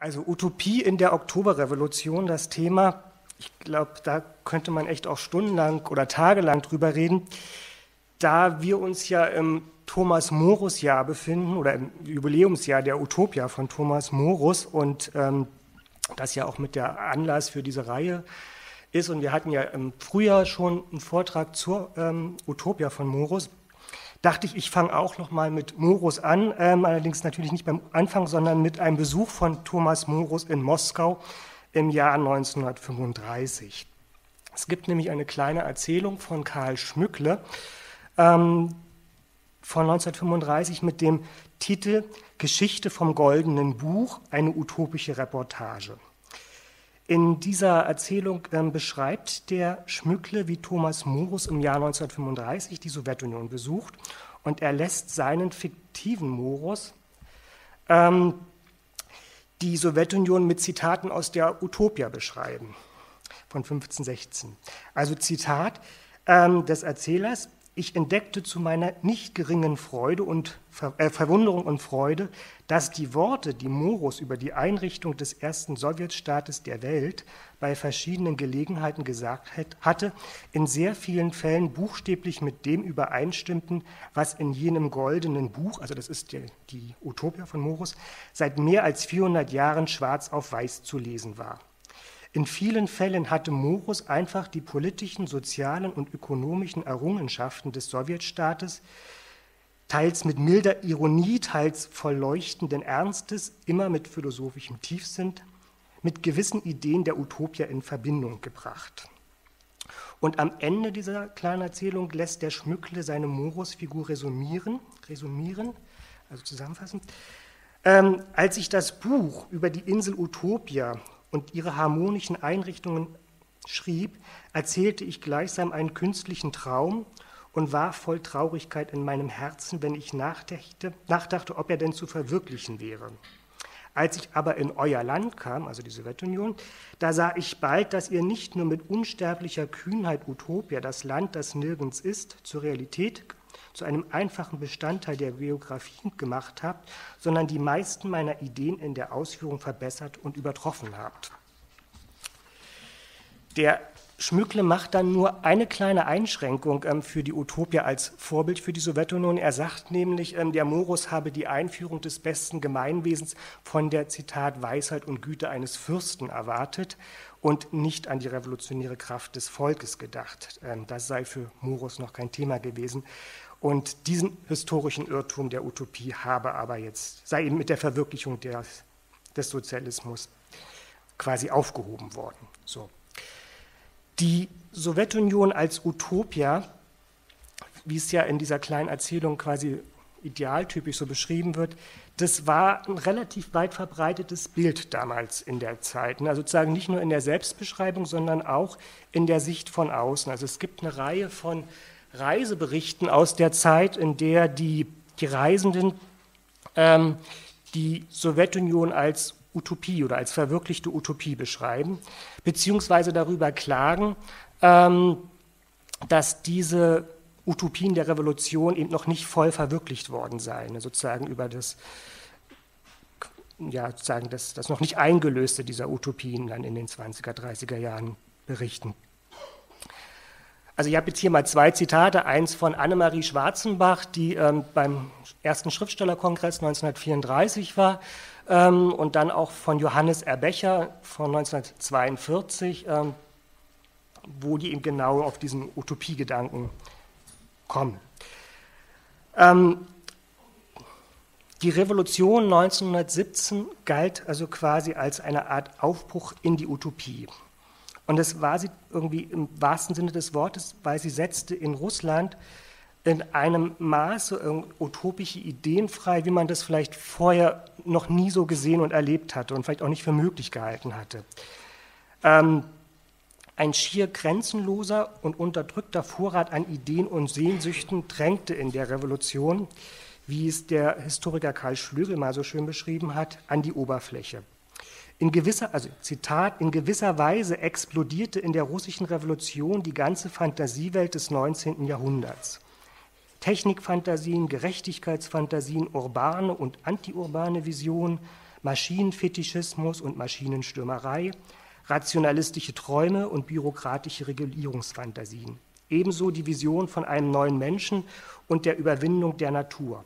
Also Utopie in der Oktoberrevolution, das Thema, ich glaube, da könnte man echt auch stundenlang oder tagelang drüber reden, da wir uns ja im Thomas Morus Jahr befinden oder im Jubiläumsjahr der Utopia von Thomas Morus und ähm, das ja auch mit der Anlass für diese Reihe ist. Und wir hatten ja im Frühjahr schon einen Vortrag zur ähm, Utopia von Morus dachte ich, ich fange auch noch mal mit Morus an, ähm, allerdings natürlich nicht beim Anfang, sondern mit einem Besuch von Thomas Morus in Moskau im Jahr 1935. Es gibt nämlich eine kleine Erzählung von Karl Schmückle ähm, von 1935 mit dem Titel Geschichte vom goldenen Buch, eine utopische Reportage. In dieser Erzählung ähm, beschreibt der Schmückle, wie Thomas Morus im Jahr 1935 die Sowjetunion besucht und er lässt seinen fiktiven Morus ähm, die Sowjetunion mit Zitaten aus der Utopia beschreiben von 1516. Also Zitat ähm, des Erzählers, ich entdeckte zu meiner nicht geringen Freude und Ver äh, Verwunderung und Freude, dass die Worte, die Morus über die Einrichtung des ersten Sowjetstaates der Welt bei verschiedenen Gelegenheiten gesagt hat, hatte, in sehr vielen Fällen buchstäblich mit dem übereinstimmten, was in jenem goldenen Buch, also das ist die, die Utopia von Morus, seit mehr als 400 Jahren schwarz auf weiß zu lesen war. In vielen Fällen hatte Morus einfach die politischen, sozialen und ökonomischen Errungenschaften des Sowjetstaates teils mit milder Ironie, teils voll leuchtenden Ernstes, immer mit philosophischem Tiefsinn, mit gewissen Ideen der Utopia in Verbindung gebracht. Und am Ende dieser kleinen Erzählung lässt der Schmückle seine Morus-Figur resumieren, resumieren, also zusammenfassen. Ähm, als ich das Buch über die Insel Utopia und ihre harmonischen Einrichtungen schrieb, erzählte ich gleichsam einen künstlichen Traum und war voll Traurigkeit in meinem Herzen, wenn ich nachdachte, nachdachte, ob er denn zu verwirklichen wäre. Als ich aber in euer Land kam, also die Sowjetunion, da sah ich bald, dass ihr nicht nur mit unsterblicher Kühnheit Utopia, das Land, das nirgends ist, zur Realität, zu einem einfachen Bestandteil der Biografie gemacht habt, sondern die meisten meiner Ideen in der Ausführung verbessert und übertroffen habt. Der Schmückle macht dann nur eine kleine Einschränkung ähm, für die Utopia als Vorbild für die Sowjetunion. Er sagt nämlich, ähm, der Morus habe die Einführung des besten Gemeinwesens von der Zitat Weisheit und Güte eines Fürsten erwartet und nicht an die revolutionäre Kraft des Volkes gedacht. Ähm, das sei für Morus noch kein Thema gewesen. Und diesen historischen Irrtum der Utopie habe aber jetzt, sei eben mit der Verwirklichung des, des Sozialismus quasi aufgehoben worden. So. Die Sowjetunion als Utopia, wie es ja in dieser kleinen Erzählung quasi idealtypisch so beschrieben wird, das war ein relativ weit verbreitetes Bild damals in der Zeit. Also sozusagen nicht nur in der Selbstbeschreibung, sondern auch in der Sicht von außen. Also es gibt eine Reihe von Reiseberichten aus der Zeit, in der die, die Reisenden ähm, die Sowjetunion als Utopie oder als verwirklichte Utopie beschreiben, beziehungsweise darüber klagen, ähm, dass diese Utopien der Revolution eben noch nicht voll verwirklicht worden seien, sozusagen über das, ja, sozusagen das, das noch nicht eingelöste dieser Utopien dann in den 20er, 30er Jahren berichten. Also ich habe jetzt hier mal zwei Zitate, eins von Annemarie Schwarzenbach, die ähm, beim ersten Schriftstellerkongress 1934 war, ähm, und dann auch von Johannes Erbecher von 1942, ähm, wo die eben genau auf diesen Utopiegedanken kommen. Ähm, die Revolution 1917 galt also quasi als eine Art Aufbruch in die Utopie. Und das war sie irgendwie im wahrsten Sinne des Wortes, weil sie setzte in Russland in einem Maße utopische Ideen frei, wie man das vielleicht vorher noch nie so gesehen und erlebt hatte und vielleicht auch nicht für möglich gehalten hatte. Ähm, ein schier grenzenloser und unterdrückter Vorrat an Ideen und Sehnsüchten drängte in der Revolution, wie es der Historiker Karl Schlögel mal so schön beschrieben hat, an die Oberfläche. In gewisser, also Zitat, in gewisser Weise explodierte in der russischen Revolution die ganze Fantasiewelt des 19. Jahrhunderts. Technikfantasien, Gerechtigkeitsfantasien, urbane und antiurbane Visionen, Maschinenfetischismus und Maschinenstürmerei, rationalistische Träume und bürokratische Regulierungsfantasien. Ebenso die Vision von einem neuen Menschen und der Überwindung der Natur.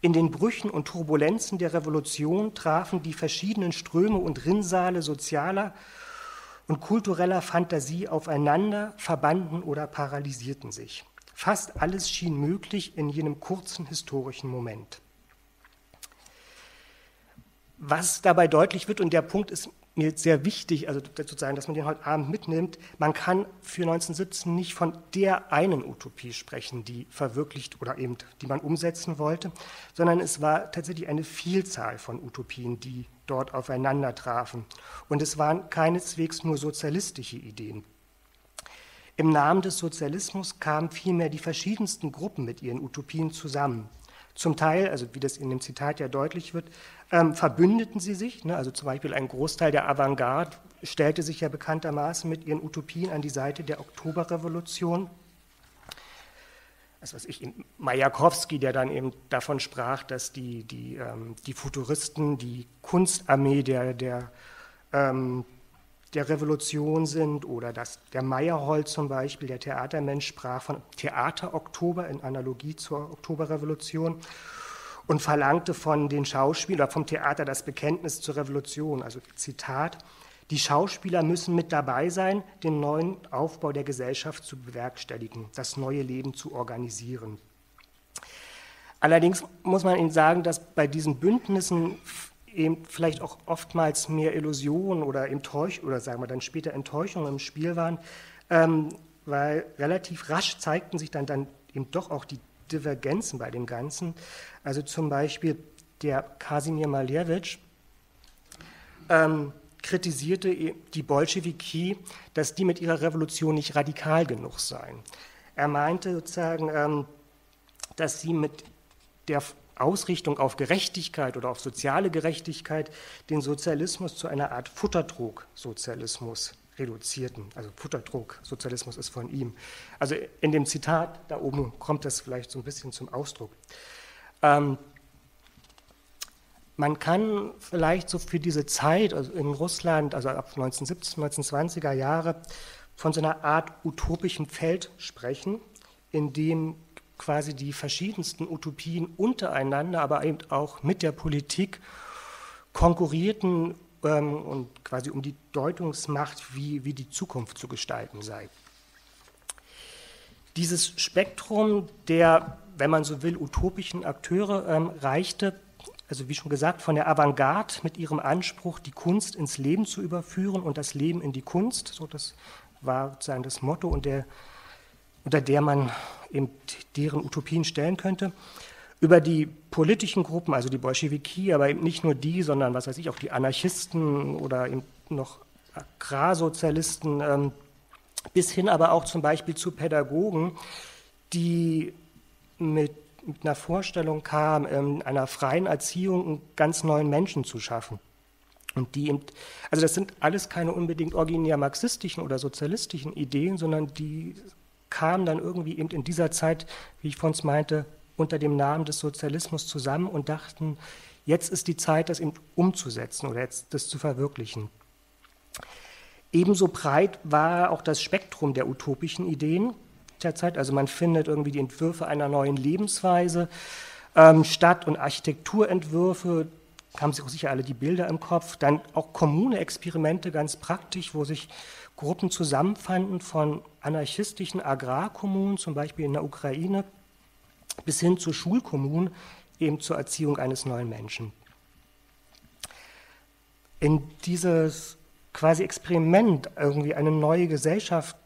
In den Brüchen und Turbulenzen der Revolution trafen die verschiedenen Ströme und Rinnsale sozialer und kultureller Fantasie aufeinander, verbanden oder paralysierten sich. Fast alles schien möglich in jenem kurzen historischen Moment. Was dabei deutlich wird, und der Punkt ist mir sehr wichtig, also sozusagen, dass man den heute Abend mitnimmt, man kann für 1917 nicht von der einen Utopie sprechen, die verwirklicht oder eben, die man umsetzen wollte, sondern es war tatsächlich eine Vielzahl von Utopien, die dort aufeinander trafen. Und es waren keineswegs nur sozialistische Ideen. Im Namen des Sozialismus kamen vielmehr die verschiedensten Gruppen mit ihren Utopien zusammen. Zum Teil, also wie das in dem Zitat ja deutlich wird, ähm, verbündeten sie sich. Ne? Also zum Beispiel ein Großteil der Avantgarde stellte sich ja bekanntermaßen mit ihren Utopien an die Seite der Oktoberrevolution. Das was ich, Majakowski, der dann eben davon sprach, dass die, die, ähm, die Futuristen die Kunstarmee der, der, ähm, der Revolution sind oder dass der Meyerhold zum Beispiel, der Theatermensch, sprach von Theater-Oktober in Analogie zur Oktoberrevolution und verlangte von den Schauspielern vom Theater das Bekenntnis zur Revolution. Also Zitat, die Schauspieler müssen mit dabei sein, den neuen Aufbau der Gesellschaft zu bewerkstelligen, das neue Leben zu organisieren. Allerdings muss man Ihnen sagen, dass bei diesen Bündnissen eben vielleicht auch oftmals mehr Illusionen oder Enttäusch oder sagen wir dann später Enttäuschungen im Spiel waren, ähm, weil relativ rasch zeigten sich dann, dann eben doch auch die Divergenzen bei dem Ganzen. Also zum Beispiel der Kasimir Malevich ähm, kritisierte die Bolschewiki, dass die mit ihrer Revolution nicht radikal genug seien. Er meinte sozusagen, ähm, dass sie mit der Ausrichtung auf Gerechtigkeit oder auf soziale Gerechtigkeit den Sozialismus zu einer Art Futterdruck-Sozialismus reduzierten. Also Futterdruck-Sozialismus ist von ihm. Also in dem Zitat da oben kommt das vielleicht so ein bisschen zum Ausdruck. Ähm, man kann vielleicht so für diese Zeit also in Russland, also ab 1917, 1920er Jahre, von so einer Art utopischen Feld sprechen, in dem quasi die verschiedensten Utopien untereinander, aber eben auch mit der Politik konkurrierten ähm, und quasi um die Deutungsmacht, wie, wie die Zukunft zu gestalten sei. Dieses Spektrum der, wenn man so will, utopischen Akteure ähm, reichte, also wie schon gesagt, von der Avantgarde mit ihrem Anspruch, die Kunst ins Leben zu überführen und das Leben in die Kunst. So, das war sozusagen das Motto, und der, unter der man eben deren Utopien stellen könnte über die politischen Gruppen, also die Bolschewiki, aber eben nicht nur die, sondern was weiß ich, auch die Anarchisten oder eben noch Agrarsozialisten, ähm, bis hin aber auch zum Beispiel zu Pädagogen, die mit, mit einer Vorstellung kamen, in einer freien Erziehung einen ganz neuen Menschen zu schaffen. Und die eben, also das sind alles keine unbedingt originär marxistischen oder sozialistischen Ideen, sondern die kamen dann irgendwie eben in dieser Zeit, wie ich vorhin meinte, unter dem Namen des Sozialismus zusammen und dachten, jetzt ist die Zeit, das eben umzusetzen oder jetzt das zu verwirklichen. Ebenso breit war auch das Spektrum der utopischen Ideen der Zeit. Also man findet irgendwie die Entwürfe einer neuen Lebensweise, ähm, Stadt- und Architekturentwürfe, haben sich auch sicher alle die Bilder im Kopf. Dann auch Kommune-Experimente, ganz praktisch, wo sich Gruppen zusammenfanden von anarchistischen Agrarkommunen, zum Beispiel in der Ukraine, bis hin zur Schulkommun, eben zur Erziehung eines neuen Menschen. In dieses quasi Experiment, irgendwie eine neue Gesellschaft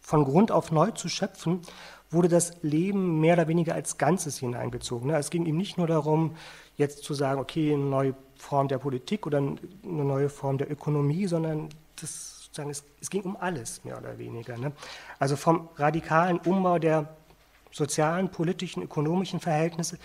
von Grund auf neu zu schöpfen, wurde das Leben mehr oder weniger als Ganzes hineingezogen. Es ging ihm nicht nur darum, jetzt zu sagen, okay, eine neue Form der Politik oder eine neue Form der Ökonomie, sondern das, es, es ging um alles, mehr oder weniger. Ne? Also vom radikalen Umbau der sozialen, politischen, ökonomischen Verhältnisse,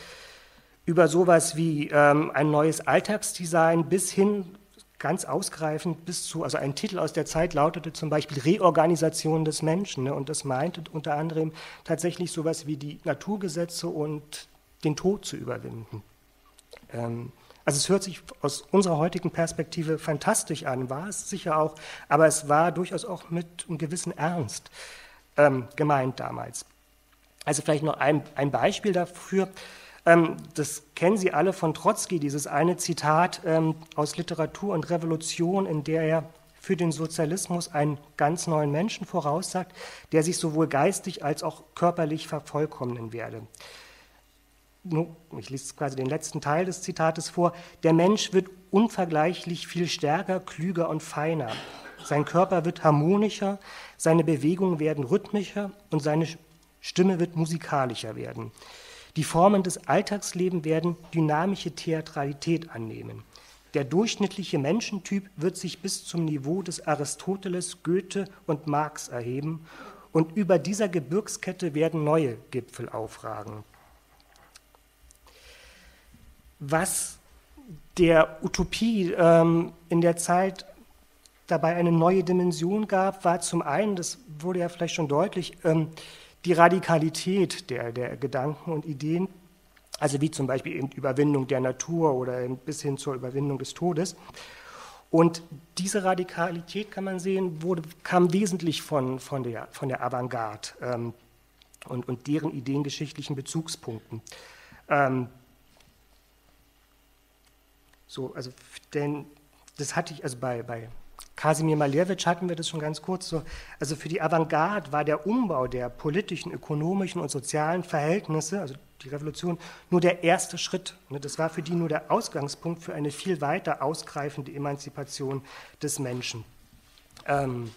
über sowas wie ähm, ein neues Alltagsdesign bis hin, ganz ausgreifend, bis zu, also ein Titel aus der Zeit lautete zum Beispiel Reorganisation des Menschen. Ne, und das meinte unter anderem tatsächlich sowas wie die Naturgesetze und den Tod zu überwinden. Ähm, Also es hört sich aus unserer heutigen Perspektive fantastisch an, war es sicher auch, aber es war durchaus auch mit einem gewissen Ernst ähm, gemeint damals. Also vielleicht noch ein, ein Beispiel dafür. Ähm, das kennen Sie alle von Trotzki, dieses eine Zitat ähm, aus Literatur und Revolution, in der er für den Sozialismus einen ganz neuen Menschen voraussagt, der sich sowohl geistig als auch körperlich vervollkommnen werde. Ich lese quasi den letzten Teil des Zitates vor. Der Mensch wird unvergleichlich viel stärker, klüger und feiner. Sein Körper wird harmonischer, seine Bewegungen werden rhythmischer und seine Stimme wird musikalischer werden. Die Formen des Alltagslebens werden dynamische Theatralität annehmen. Der durchschnittliche Menschentyp wird sich bis zum Niveau des Aristoteles, Goethe und Marx erheben und über dieser Gebirgskette werden neue Gipfel aufragen. Was der Utopie ähm, in der Zeit dabei eine neue Dimension gab, war zum einen, das wurde ja vielleicht schon deutlich, ähm, die Radikalität der, der Gedanken und Ideen, also wie zum Beispiel eben Überwindung der Natur oder bis hin zur Überwindung des Todes. Und diese Radikalität, kann man sehen, wurde, kam wesentlich von, von, der, von der Avantgarde ähm, und, und deren ideengeschichtlichen Bezugspunkten. Ähm, so, also, denn das hatte ich, also bei, bei Kasimir Malevich hatten wir das schon ganz kurz so. Also für die Avantgarde war der Umbau der politischen, ökonomischen und sozialen Verhältnisse, also die Revolution, nur der erste Schritt. Ne? Das war für die nur der Ausgangspunkt für eine viel weiter ausgreifende Emanzipation des Menschen. Ähm,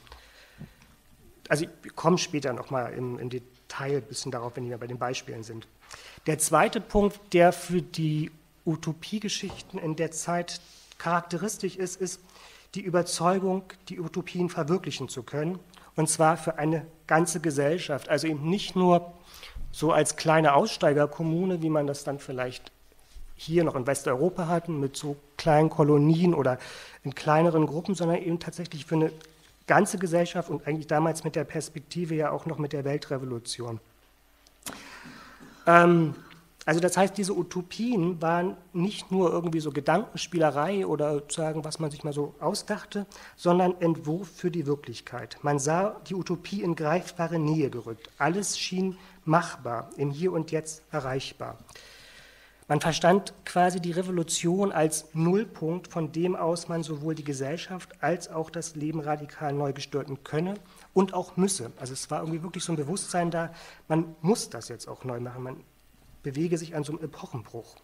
also ich komme später nochmal im, im Detail ein bisschen darauf, wenn wir bei den Beispielen sind. Der zweite Punkt, der für die Utopiegeschichten in der Zeit charakteristisch ist, ist, die Überzeugung, die Utopien verwirklichen zu können, und zwar für eine ganze Gesellschaft, also eben nicht nur so als kleine Aussteigerkommune, wie man das dann vielleicht hier noch in Westeuropa hatten, mit so kleinen Kolonien oder in kleineren Gruppen, sondern eben tatsächlich für eine ganze Gesellschaft und eigentlich damals mit der Perspektive ja auch noch mit der Weltrevolution. Ähm, also das heißt, diese Utopien waren nicht nur irgendwie so Gedankenspielerei oder sozusagen, was man sich mal so ausdachte, sondern Entwurf für die Wirklichkeit. Man sah die Utopie in greifbare Nähe gerückt. Alles schien machbar, im Hier und Jetzt erreichbar. Man verstand quasi die Revolution als Nullpunkt, von dem aus man sowohl die Gesellschaft als auch das Leben radikal neu gestalten könne und auch müsse. Also es war irgendwie wirklich so ein Bewusstsein da, man muss das jetzt auch neu machen. Man bewege sich an so einem Epochenbruch.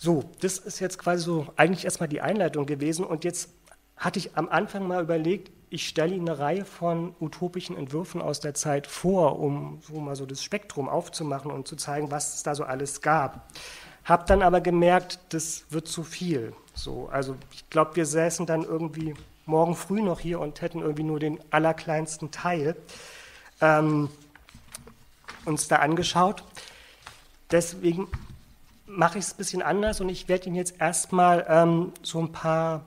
So, das ist jetzt quasi so eigentlich erstmal die Einleitung gewesen und jetzt hatte ich am Anfang mal überlegt, ich stelle Ihnen eine Reihe von utopischen Entwürfen aus der Zeit vor, um so mal so das Spektrum aufzumachen und zu zeigen, was es da so alles gab. Hab dann aber gemerkt, das wird zu viel. So, also ich glaube, wir säßen dann irgendwie morgen früh noch hier und hätten irgendwie nur den allerkleinsten Teil. Ähm, uns da angeschaut. Deswegen mache ich es ein bisschen anders und ich werde Ihnen jetzt erstmal ähm, so ein paar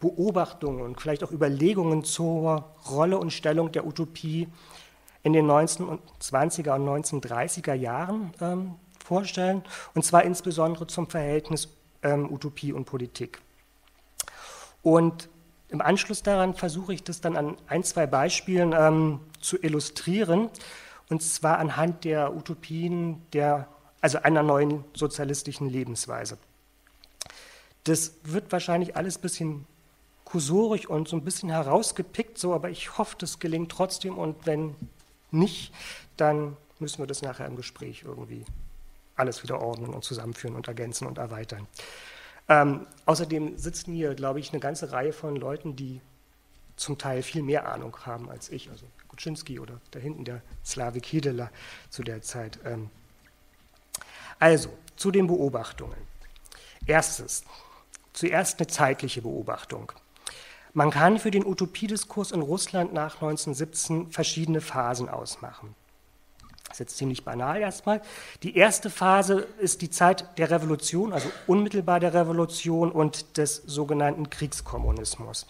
Beobachtungen und vielleicht auch Überlegungen zur Rolle und Stellung der Utopie in den 1920er und 1930er Jahren ähm, vorstellen, und zwar insbesondere zum Verhältnis ähm, Utopie und Politik. Und im Anschluss daran versuche ich das dann an ein, zwei Beispielen ähm, zu illustrieren und zwar anhand der Utopien der, also einer neuen sozialistischen Lebensweise. Das wird wahrscheinlich alles ein bisschen kursorisch und so ein bisschen herausgepickt, so, aber ich hoffe, das gelingt trotzdem und wenn nicht, dann müssen wir das nachher im Gespräch irgendwie alles wieder ordnen und zusammenführen und ergänzen und erweitern. Ähm, außerdem sitzen hier, glaube ich, eine ganze Reihe von Leuten, die zum Teil viel mehr Ahnung haben als ich. Also Kuczynski oder da hinten der Slavik Hidela zu der Zeit. Ähm. Also, zu den Beobachtungen. Erstes, zuerst eine zeitliche Beobachtung. Man kann für den Utopiediskurs in Russland nach 1917 verschiedene Phasen ausmachen. Das ist jetzt ziemlich banal erstmal. Die erste Phase ist die Zeit der Revolution, also unmittelbar der Revolution und des sogenannten Kriegskommunismus.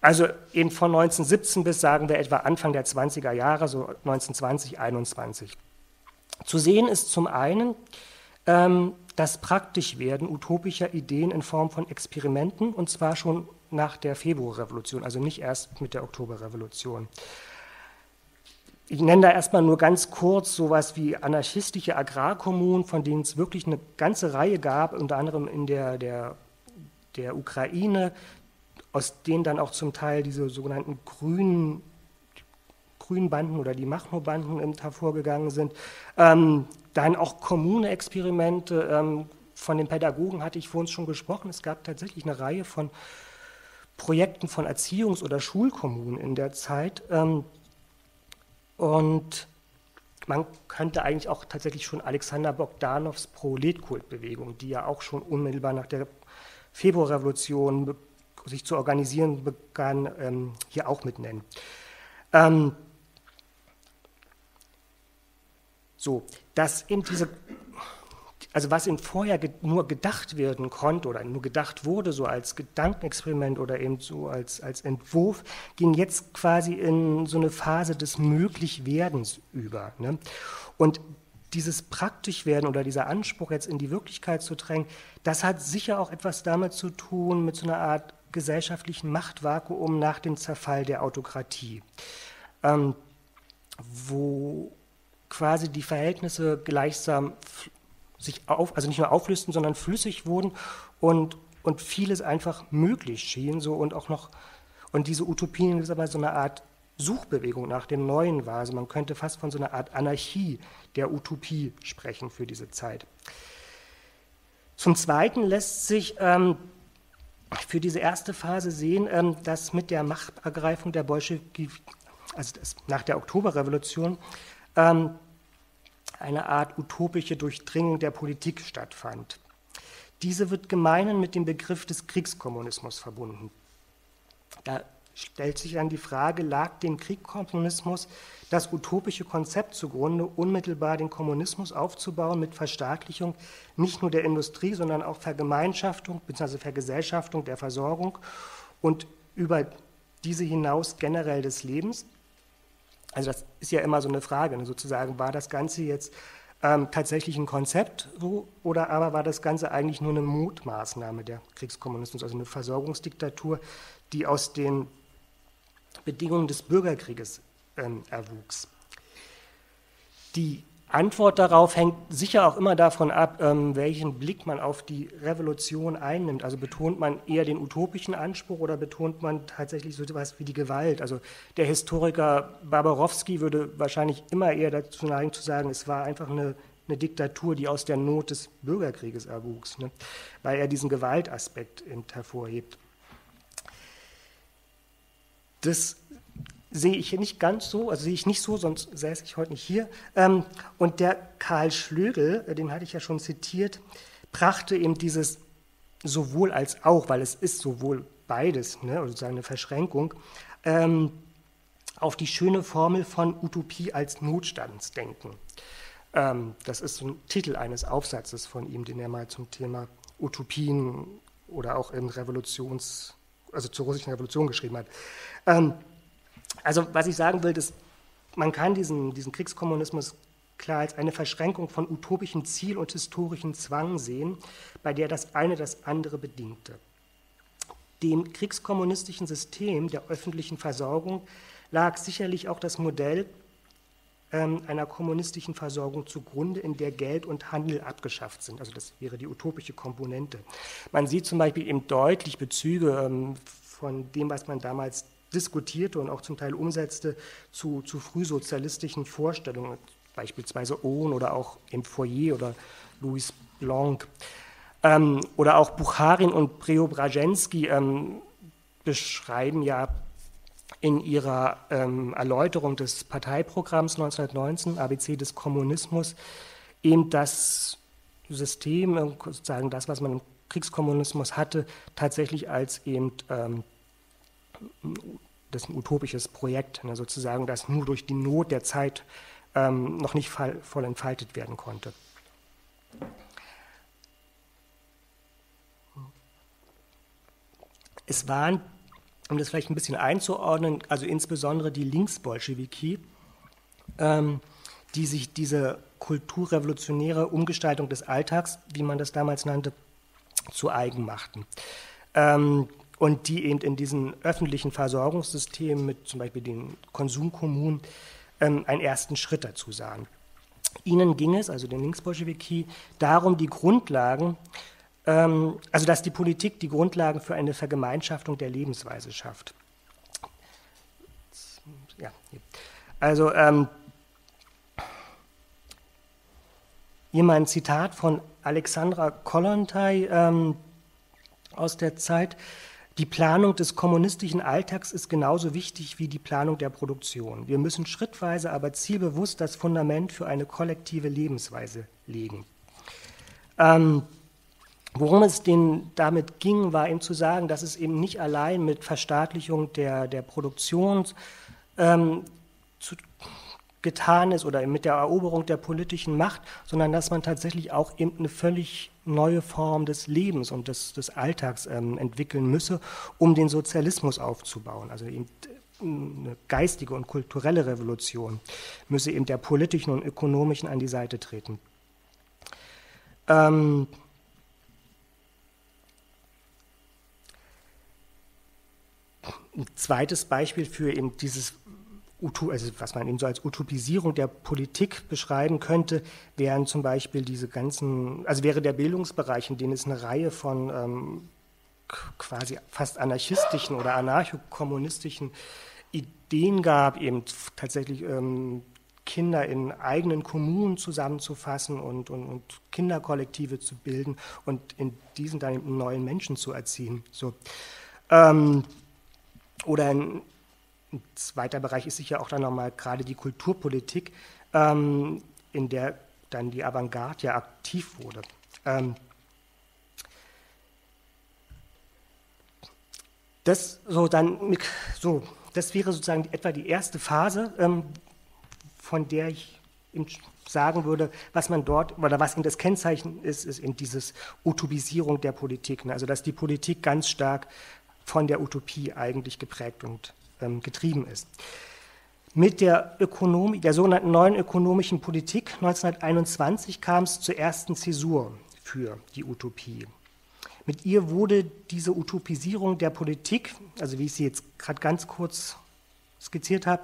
Also eben von 1917 bis, sagen wir, etwa Anfang der 20er Jahre, so 1920, 21. Zu sehen ist zum einen ähm, das Praktischwerden utopischer Ideen in Form von Experimenten, und zwar schon nach der Februarrevolution, also nicht erst mit der Oktoberrevolution. Ich nenne da erstmal nur ganz kurz sowas wie anarchistische Agrarkommunen, von denen es wirklich eine ganze Reihe gab, unter anderem in der, der, der Ukraine, aus denen dann auch zum Teil diese sogenannten grünen, grünen Banden oder die Machno-Banden hervorgegangen sind. Ähm, dann auch Kommune-Experimente. Ähm, von den Pädagogen hatte ich vor uns schon gesprochen. Es gab tatsächlich eine Reihe von Projekten von Erziehungs- oder Schulkommunen in der Zeit. Ähm, und man könnte eigentlich auch tatsächlich schon Alexander Bogdanows Proletkultbewegung, die ja auch schon unmittelbar nach der Februarrevolution sich zu organisieren begann, ähm, hier auch mit nennen. Ähm, so, dass eben diese also was in vorher ge nur gedacht werden konnte oder nur gedacht wurde, so als Gedankenexperiment oder eben so als, als Entwurf, ging jetzt quasi in so eine Phase des Möglichwerdens über. Ne? Und dieses Praktischwerden oder dieser Anspruch, jetzt in die Wirklichkeit zu drängen, das hat sicher auch etwas damit zu tun, mit so einer Art gesellschaftlichen Machtvakuum nach dem Zerfall der Autokratie, ähm, wo quasi die Verhältnisse gleichsam sich auf, also nicht nur auflösten, sondern flüssig wurden und, und vieles einfach möglich schien. So, und auch noch, und diese Utopien ist aber so eine Art Suchbewegung nach dem Neuen war. Also man könnte fast von so einer Art Anarchie der Utopie sprechen für diese Zeit. Zum Zweiten lässt sich ähm, für diese erste Phase sehen, ähm, dass mit der Machtergreifung der Bolschewiki, also nach der Oktoberrevolution, ähm, eine Art utopische Durchdringung der Politik stattfand. Diese wird gemeinen mit dem Begriff des Kriegskommunismus verbunden. Da stellt sich dann die Frage, lag dem Kriegskommunismus das utopische Konzept zugrunde, unmittelbar den Kommunismus aufzubauen mit Verstaatlichung nicht nur der Industrie, sondern auch Vergemeinschaftung bzw. Vergesellschaftung der Versorgung und über diese hinaus generell des Lebens? Also das ist ja immer so eine Frage, ne? sozusagen, war das Ganze jetzt ähm, tatsächlich ein Konzept so, oder aber war das Ganze eigentlich nur eine Mutmaßnahme der Kriegskommunismus, also eine Versorgungsdiktatur, die aus den Bedingungen des Bürgerkrieges ähm, erwuchs? Die Antwort darauf hängt sicher auch immer davon ab, ähm, welchen Blick man auf die Revolution einnimmt. Also betont man eher den utopischen Anspruch oder betont man tatsächlich so etwas wie die Gewalt? Also der Historiker Barbarowski würde wahrscheinlich immer eher dazu neigen zu sagen, es war einfach eine, eine Diktatur, die aus der Not des Bürgerkrieges erwuchs, ne? weil er diesen Gewaltaspekt hervorhebt. Das sehe ich hier nicht ganz so, also sehe ich nicht so, sonst säße ich heute nicht hier. Ähm, und der Karl Schlögel, äh, den hatte ich ja schon zitiert, brachte eben dieses sowohl als auch, weil es ist sowohl beides, ne, also eine Verschränkung, ähm, auf die schöne Formel von Utopie als Notstandsdenken. Ähm, das ist so ein Titel eines Aufsatzes von ihm, den er mal zum Thema Utopien oder auch in Revolutions, also zur russischen Revolution geschrieben hat. Ähm, also was ich sagen will, ist, man kann diesen, diesen Kriegskommunismus klar als eine Verschränkung von utopischem Ziel und historischem Zwang sehen, bei der das eine das andere bedingte. Dem kriegskommunistischen System der öffentlichen Versorgung lag sicherlich auch das Modell einer kommunistischen Versorgung zugrunde, in der Geld und Handel abgeschafft sind. Also das wäre die utopische Komponente. Man sieht zum Beispiel eben deutlich Bezüge ähm, von dem, was man damals diskutierte und auch zum Teil umsetzte zu, zu frühsozialistischen Vorstellungen, beispielsweise Ohn oder auch im Foyer oder Louis Blanc. Ähm, oder auch Bucharin und Preobrajensky ähm, beschreiben ja in ihrer ähm, Erläuterung des Parteiprogramms 1919, ABC des Kommunismus, eben das System, äh, sozusagen das, was man im Kriegskommunismus hatte, tatsächlich als eben ähm, das ein utopisches Projekt, ne, sozusagen, das nur durch die Not der Zeit ähm, noch nicht voll entfaltet werden konnte. Es waren, um das vielleicht ein bisschen einzuordnen, also insbesondere die Linksbolschewiki, ähm, die sich diese kulturrevolutionäre Umgestaltung des Alltags, wie man das damals nannte, zu eigen machten. Ähm, und die eben in diesen öffentlichen Versorgungssystemen mit zum Beispiel den Konsumkommunen ähm, einen ersten Schritt dazu sahen. Ihnen ging es, also den Linksbolschewiki, darum, die Grundlagen, ähm, also dass die Politik die Grundlagen für eine Vergemeinschaftung der Lebensweise schafft. Ja, also ähm, hier mal ein Zitat von Alexandra Kollontai ähm, aus der Zeit. Die Planung des kommunistischen Alltags ist genauso wichtig wie die Planung der Produktion. Wir müssen schrittweise, aber zielbewusst das Fundament für eine kollektive Lebensweise legen. Ähm, worum es denen damit ging, war eben zu sagen, dass es eben nicht allein mit Verstaatlichung der, der Produktion ähm, zu, getan ist oder mit der Eroberung der politischen Macht, sondern dass man tatsächlich auch eben eine völlig neue Form des Lebens und des, des Alltags ähm, entwickeln müsse, um den Sozialismus aufzubauen. Also eben äh, eine geistige und kulturelle Revolution müsse eben der politischen und ökonomischen an die Seite treten. Ähm, ein zweites Beispiel für eben dieses also was man eben so als Utopisierung der Politik beschreiben könnte, wären zum Beispiel diese ganzen, also wäre der Bildungsbereich, in dem es eine Reihe von ähm, quasi fast anarchistischen oder anarchokommunistischen Ideen gab, eben tatsächlich ähm, Kinder in eigenen Kommunen zusammenzufassen und, und, und, Kinderkollektive zu bilden und in diesen dann neuen Menschen zu erziehen. So. Ähm, oder ein ein zweiter Bereich ist sicher auch dann nochmal gerade die Kulturpolitik, ähm, in der dann die Avantgarde ja aktiv wurde. Ähm, das so dann so, das wäre sozusagen etwa die erste Phase, ähm, von der ich sagen würde, was man dort oder was in das Kennzeichen ist, ist in dieses Utopisierung der Politik. Ne? Also dass die Politik ganz stark von der Utopie eigentlich geprägt und ähm, getrieben ist. Mit der, Ökonomie, der sogenannten neuen ökonomischen Politik 1921 kam es zur ersten Zäsur für die Utopie. Mit ihr wurde diese Utopisierung der Politik, also wie ich sie jetzt gerade ganz kurz skizziert habe,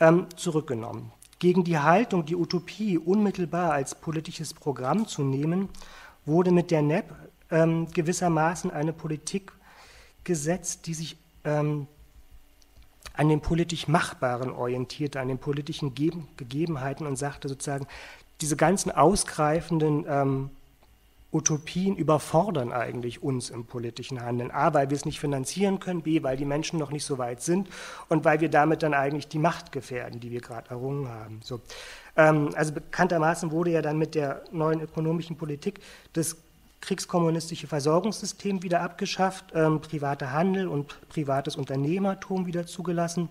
ähm, zurückgenommen. Gegen die Haltung, die Utopie unmittelbar als politisches Programm zu nehmen, wurde mit der NEP ähm, gewissermaßen eine Politik gesetzt, die sich ähm, an dem politisch Machbaren orientierte, an den politischen Gegebenheiten und sagte sozusagen, diese ganzen ausgreifenden ähm, Utopien überfordern eigentlich uns im politischen Handeln. A, weil wir es nicht finanzieren können, B, weil die Menschen noch nicht so weit sind und weil wir damit dann eigentlich die Macht gefährden, die wir gerade errungen haben. So. Ähm, also bekanntermaßen wurde ja dann mit der neuen ökonomischen Politik das kriegskommunistische Versorgungssystem wieder abgeschafft, ähm, privater Handel und privates Unternehmertum wieder zugelassen.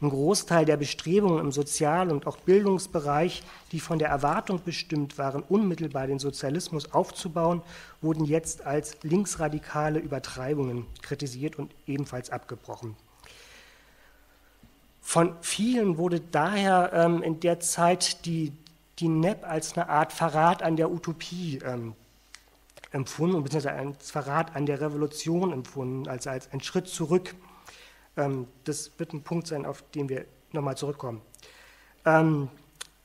Ein Großteil der Bestrebungen im Sozial- und auch Bildungsbereich, die von der Erwartung bestimmt waren, unmittelbar den Sozialismus aufzubauen, wurden jetzt als linksradikale Übertreibungen kritisiert und ebenfalls abgebrochen. Von vielen wurde daher ähm, in der Zeit die, die NEP als eine Art Verrat an der Utopie ähm, empfunden, beziehungsweise ein Verrat an der Revolution empfunden, also als ein Schritt zurück. Ähm, das wird ein Punkt sein, auf den wir nochmal zurückkommen. Ähm,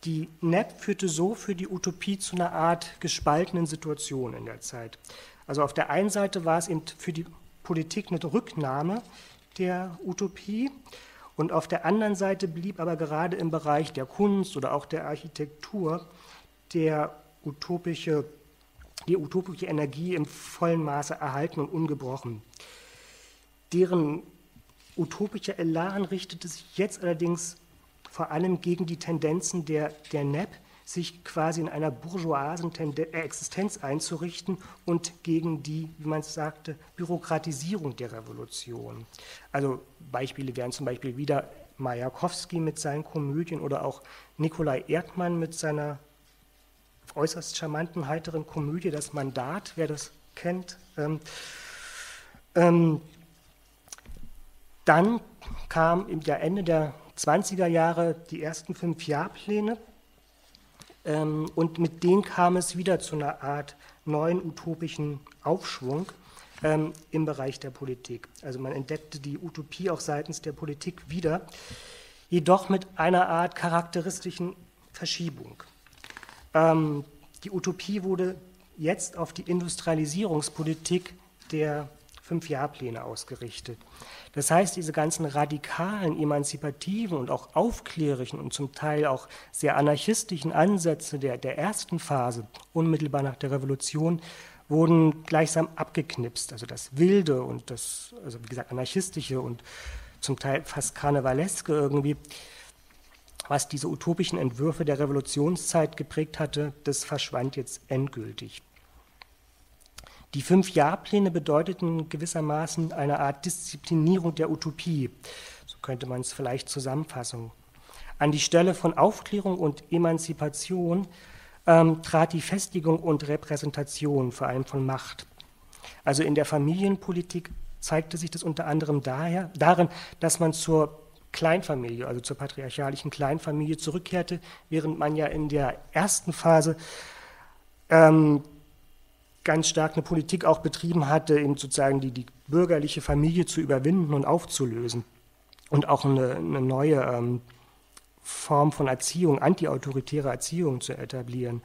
die NEP führte so für die Utopie zu einer Art gespaltenen Situation in der Zeit. Also auf der einen Seite war es eben für die Politik eine Rücknahme der Utopie und auf der anderen Seite blieb aber gerade im Bereich der Kunst oder auch der Architektur der utopische die utopische Energie im vollen Maße erhalten und ungebrochen. Deren utopischer Elan richtete sich jetzt allerdings vor allem gegen die Tendenzen der, der NEP, sich quasi in einer bourgeoisen äh, Existenz einzurichten und gegen die, wie man es sagte, Bürokratisierung der Revolution. Also Beispiele wären zum Beispiel wieder Majakowski mit seinen Komödien oder auch Nikolai Erdmann mit seiner äußerst charmanten, heiteren Komödie, das Mandat, wer das kennt. Ähm, ähm, dann kam im Jahr Ende der 20er Jahre die ersten fünf Jahrpläne ähm, und mit denen kam es wieder zu einer Art neuen utopischen Aufschwung ähm, im Bereich der Politik. Also man entdeckte die Utopie auch seitens der Politik wieder, jedoch mit einer Art charakteristischen Verschiebung. Ähm, die Utopie wurde jetzt auf die Industrialisierungspolitik der Fünf-Jahr-Pläne ausgerichtet. Das heißt, diese ganzen radikalen, emanzipativen und auch aufklärischen und zum Teil auch sehr anarchistischen Ansätze der, der ersten Phase, unmittelbar nach der Revolution, wurden gleichsam abgeknipst. Also das Wilde und das, also wie gesagt, anarchistische und zum Teil fast karnevaleske irgendwie, was diese utopischen Entwürfe der Revolutionszeit geprägt hatte, das verschwand jetzt endgültig. Die fünf Jahrpläne bedeuteten gewissermaßen eine Art Disziplinierung der Utopie, so könnte man es vielleicht zusammenfassen. An die Stelle von Aufklärung und Emanzipation ähm, trat die Festigung und Repräsentation, vor allem von Macht. Also in der Familienpolitik zeigte sich das unter anderem daher, darin, dass man zur Kleinfamilie, also zur patriarchalischen Kleinfamilie zurückkehrte, während man ja in der ersten Phase ähm, ganz stark eine Politik auch betrieben hatte, eben sozusagen die, die bürgerliche Familie zu überwinden und aufzulösen und auch eine, eine neue ähm, Form von Erziehung, antiautoritäre Erziehung zu etablieren.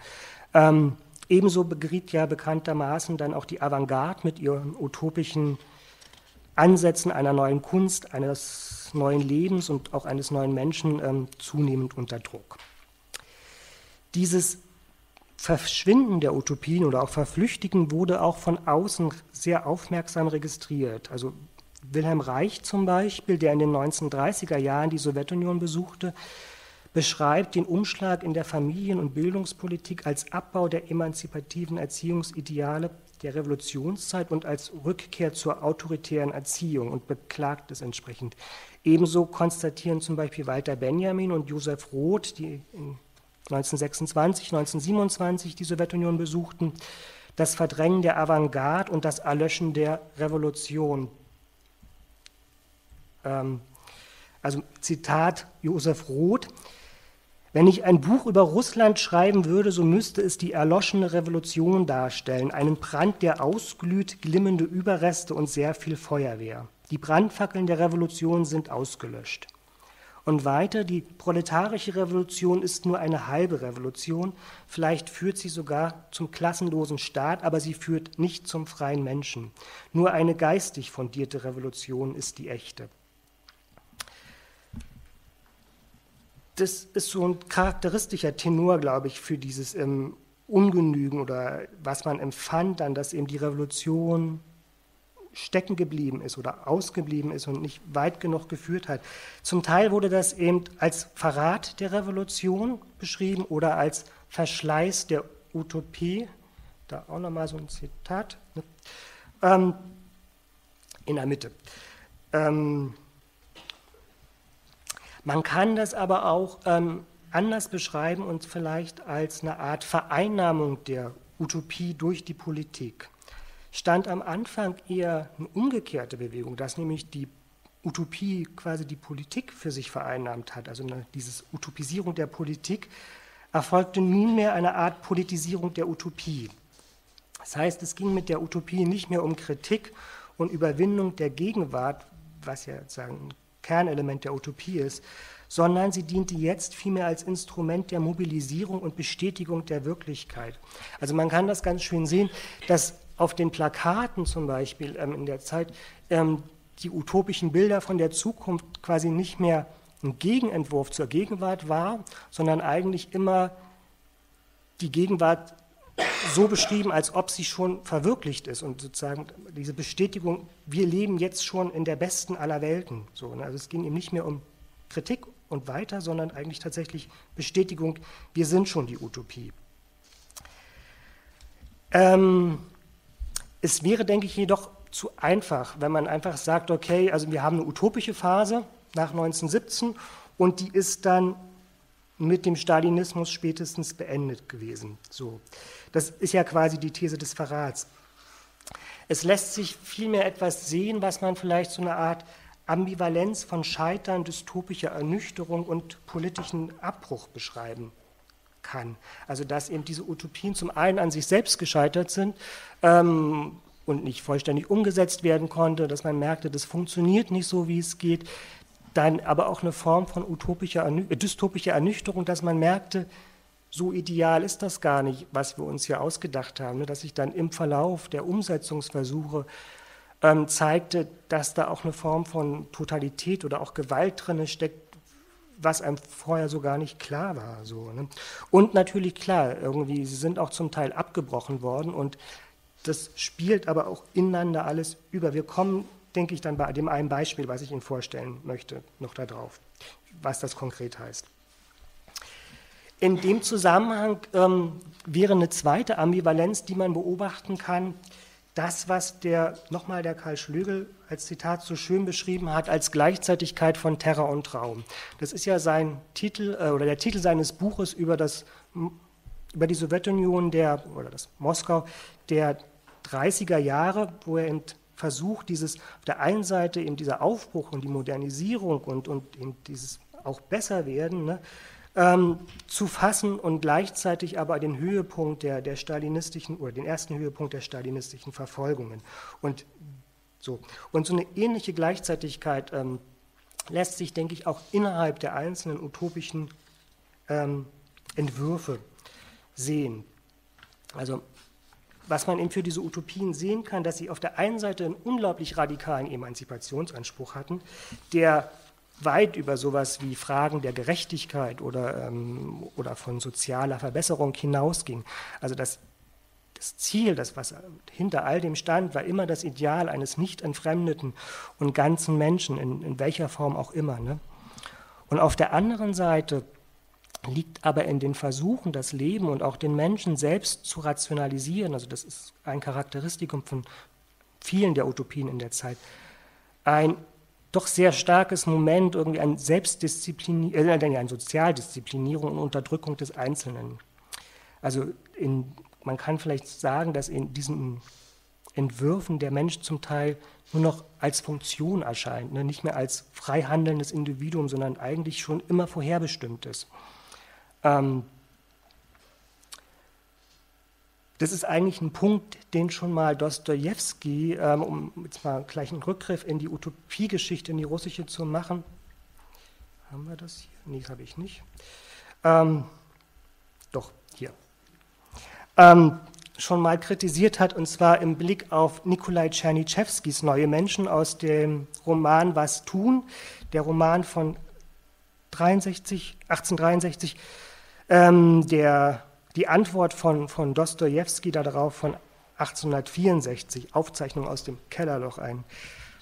Ähm, ebenso geriet ja bekanntermaßen dann auch die Avantgarde mit ihren utopischen Ansätzen einer neuen Kunst, eines neuen Lebens und auch eines neuen Menschen ähm, zunehmend unter Druck. Dieses Verschwinden der Utopien oder auch Verflüchtigen wurde auch von außen sehr aufmerksam registriert. Also Wilhelm Reich zum Beispiel, der in den 1930er Jahren die Sowjetunion besuchte, beschreibt den Umschlag in der Familien- und Bildungspolitik als Abbau der emanzipativen Erziehungsideale der Revolutionszeit und als Rückkehr zur autoritären Erziehung und beklagt es entsprechend. Ebenso konstatieren zum Beispiel Walter Benjamin und Josef Roth, die in 1926, 1927 die Sowjetunion besuchten, das Verdrängen der Avantgarde und das Erlöschen der Revolution. Ähm, also Zitat Josef Roth, wenn ich ein Buch über Russland schreiben würde, so müsste es die erloschene Revolution darstellen, einen Brand, der ausglüht, glimmende Überreste und sehr viel Feuerwehr. Die Brandfackeln der Revolution sind ausgelöscht. Und weiter, die proletarische Revolution ist nur eine halbe Revolution. Vielleicht führt sie sogar zum klassenlosen Staat, aber sie führt nicht zum freien Menschen. Nur eine geistig fundierte Revolution ist die echte. Das ist so ein charakteristischer Tenor, glaube ich, für dieses ähm, Ungenügen oder was man empfand, dann, dass eben die Revolution stecken geblieben ist oder ausgeblieben ist und nicht weit genug geführt hat. Zum Teil wurde das eben als Verrat der Revolution beschrieben oder als Verschleiß der Utopie. Da auch nochmal so ein Zitat. Ne? Ähm, in der Mitte. Ähm, man kann das aber auch ähm, anders beschreiben und vielleicht als eine Art Vereinnahmung der Utopie durch die Politik stand am Anfang eher eine umgekehrte Bewegung, dass nämlich die Utopie quasi die Politik für sich vereinnahmt hat. Also eine, diese Utopisierung der Politik erfolgte nunmehr eine Art Politisierung der Utopie. Das heißt, es ging mit der Utopie nicht mehr um Kritik und Überwindung der Gegenwart, was ja sozusagen Kernelement der Utopie ist, sondern sie diente jetzt vielmehr als Instrument der Mobilisierung und Bestätigung der Wirklichkeit. Also man kann das ganz schön sehen, dass auf den Plakaten zum Beispiel ähm, in der Zeit ähm, die utopischen Bilder von der Zukunft quasi nicht mehr ein Gegenentwurf zur Gegenwart war, sondern eigentlich immer die Gegenwart so beschrieben, als ob sie schon verwirklicht ist und sozusagen diese Bestätigung, wir leben jetzt schon in der besten aller Welten. So, ne? Also es ging eben nicht mehr um Kritik und weiter, sondern eigentlich tatsächlich Bestätigung, wir sind schon die Utopie. Ähm, es wäre, denke ich, jedoch zu einfach, wenn man einfach sagt, okay, also wir haben eine utopische Phase nach 1917 und die ist dann mit dem Stalinismus spätestens beendet gewesen. So. Das ist ja quasi die These des Verrats. Es lässt sich vielmehr etwas sehen, was man vielleicht so eine Art Ambivalenz von Scheitern, dystopischer Ernüchterung und politischen Abbruch beschreiben kann. Also dass eben diese Utopien zum einen an sich selbst gescheitert sind ähm, und nicht vollständig umgesetzt werden konnte, dass man merkte, das funktioniert nicht so, wie es geht. Dann aber auch eine Form von utopischer, dystopischer Ernüchterung, dass man merkte, so ideal ist das gar nicht, was wir uns hier ausgedacht haben, ne? dass sich dann im Verlauf der Umsetzungsversuche ähm, zeigte, dass da auch eine Form von Totalität oder auch Gewalt drin steckt, was einem vorher so gar nicht klar war. So, ne? Und natürlich klar, irgendwie, sie sind auch zum Teil abgebrochen worden und das spielt aber auch ineinander alles über. Wir kommen, denke ich, dann bei dem einen Beispiel, was ich Ihnen vorstellen möchte, noch darauf, was das konkret heißt. In dem Zusammenhang ähm, wäre eine zweite Ambivalenz, die man beobachten kann, das, was der, nochmal der Karl Schlögel als Zitat so schön beschrieben hat, als Gleichzeitigkeit von Terror und Traum. Das ist ja sein Titel äh, oder der Titel seines Buches über, das, über die Sowjetunion der, oder das Moskau der 30er Jahre, wo er versucht, dieses auf der einen Seite eben dieser Aufbruch und die Modernisierung und, und eben dieses auch besser werden, ne, ähm, zu fassen und gleichzeitig aber den Höhepunkt der, der stalinistischen oder den ersten Höhepunkt der stalinistischen Verfolgungen. Und so, und so eine ähnliche Gleichzeitigkeit ähm, lässt sich, denke ich, auch innerhalb der einzelnen utopischen ähm, Entwürfe sehen. Also was man eben für diese Utopien sehen kann, dass sie auf der einen Seite einen unglaublich radikalen Emanzipationsanspruch hatten, der weit über sowas wie Fragen der Gerechtigkeit oder, ähm, oder von sozialer Verbesserung hinausging. Also das, das Ziel, das was hinter all dem stand, war immer das Ideal eines nicht entfremdeten und ganzen Menschen, in, in welcher Form auch immer. Ne? Und auf der anderen Seite liegt aber in den Versuchen, das Leben und auch den Menschen selbst zu rationalisieren, also das ist ein Charakteristikum von vielen der Utopien in der Zeit, ein doch sehr starkes Moment, irgendwie ein Selbstdisziplin, äh, eine Sozialdisziplinierung und Unterdrückung des Einzelnen. Also in, man kann vielleicht sagen, dass in diesen Entwürfen der Mensch zum Teil nur noch als Funktion erscheint, ne? nicht mehr als frei handelndes Individuum, sondern eigentlich schon immer vorherbestimmt ist. Ähm, Das ist eigentlich ein Punkt, den schon mal Dostoevsky, ähm, um jetzt mal gleich einen Rückgriff in die Utopiegeschichte, in die russische zu machen. Haben wir das hier? Nee, habe ich nicht. Ähm, doch, hier. Ähm, schon mal kritisiert hat, und zwar im Blick auf Nikolai Tschernischewskis Neue Menschen aus dem Roman Was tun, der Roman von 63, 1863, ähm, der die Antwort von, von Dostoevsky darauf von 1864, Aufzeichnung aus dem Kellerloch, ein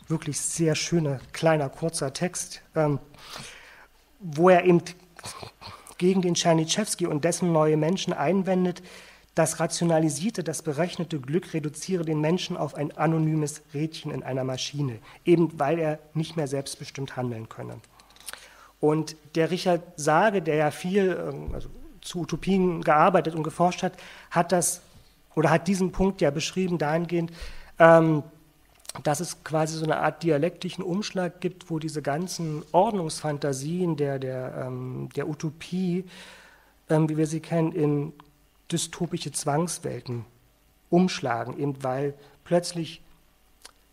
wirklich sehr schöner, kleiner, kurzer Text, ähm, wo er eben gegen den Czernyszewski und dessen neue Menschen einwendet, das rationalisierte, das berechnete Glück reduziere den Menschen auf ein anonymes Rädchen in einer Maschine, eben weil er nicht mehr selbstbestimmt handeln könne. Und der Richard Sage, der ja viel, ähm, also zu Utopien gearbeitet und geforscht hat, hat das oder hat diesen Punkt ja beschrieben dahingehend, ähm, dass es quasi so eine Art dialektischen Umschlag gibt, wo diese ganzen Ordnungsfantasien der, der, ähm, der Utopie, ähm, wie wir sie kennen, in dystopische Zwangswelten umschlagen, eben weil plötzlich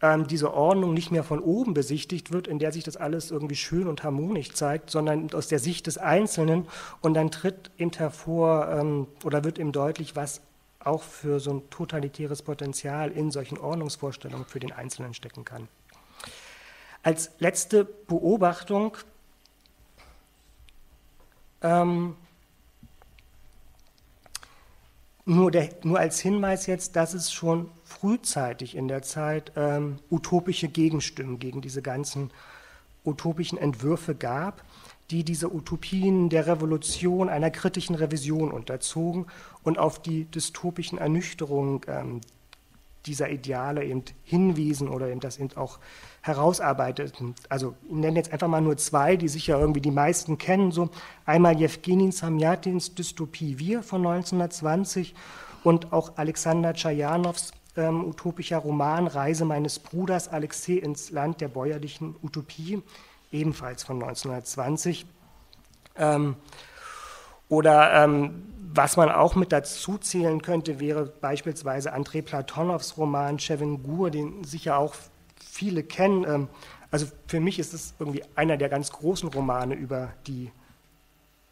ähm, diese Ordnung nicht mehr von oben besichtigt wird, in der sich das alles irgendwie schön und harmonisch zeigt, sondern aus der Sicht des Einzelnen und dann tritt eben hervor ähm, oder wird ihm deutlich, was auch für so ein totalitäres Potenzial in solchen Ordnungsvorstellungen für den Einzelnen stecken kann. Als letzte Beobachtung ähm, nur, der, nur, als Hinweis jetzt, dass es schon frühzeitig in der Zeit ähm, utopische Gegenstimmen gegen diese ganzen utopischen Entwürfe gab, die diese Utopien der Revolution einer kritischen Revision unterzogen und auf die dystopischen Ernüchterungen ähm, dieser Ideale eben hinwiesen oder eben das eben auch herausarbeiteten. Also ich nenne jetzt einfach mal nur zwei, die sicher irgendwie die meisten kennen. So einmal Jewgeni Samyatins Dystopie Wir von 1920 und auch Alexander Tschajanows ähm, utopischer Roman Reise meines Bruders Alexei ins Land der bäuerlichen Utopie, ebenfalls von 1920. Ähm, oder ähm, was man auch mit dazu zählen könnte, wäre beispielsweise Andrei Platonows Roman Chevengur, den sicher auch viele kennen. Ähm, also für mich ist es irgendwie einer der ganz großen Romane über die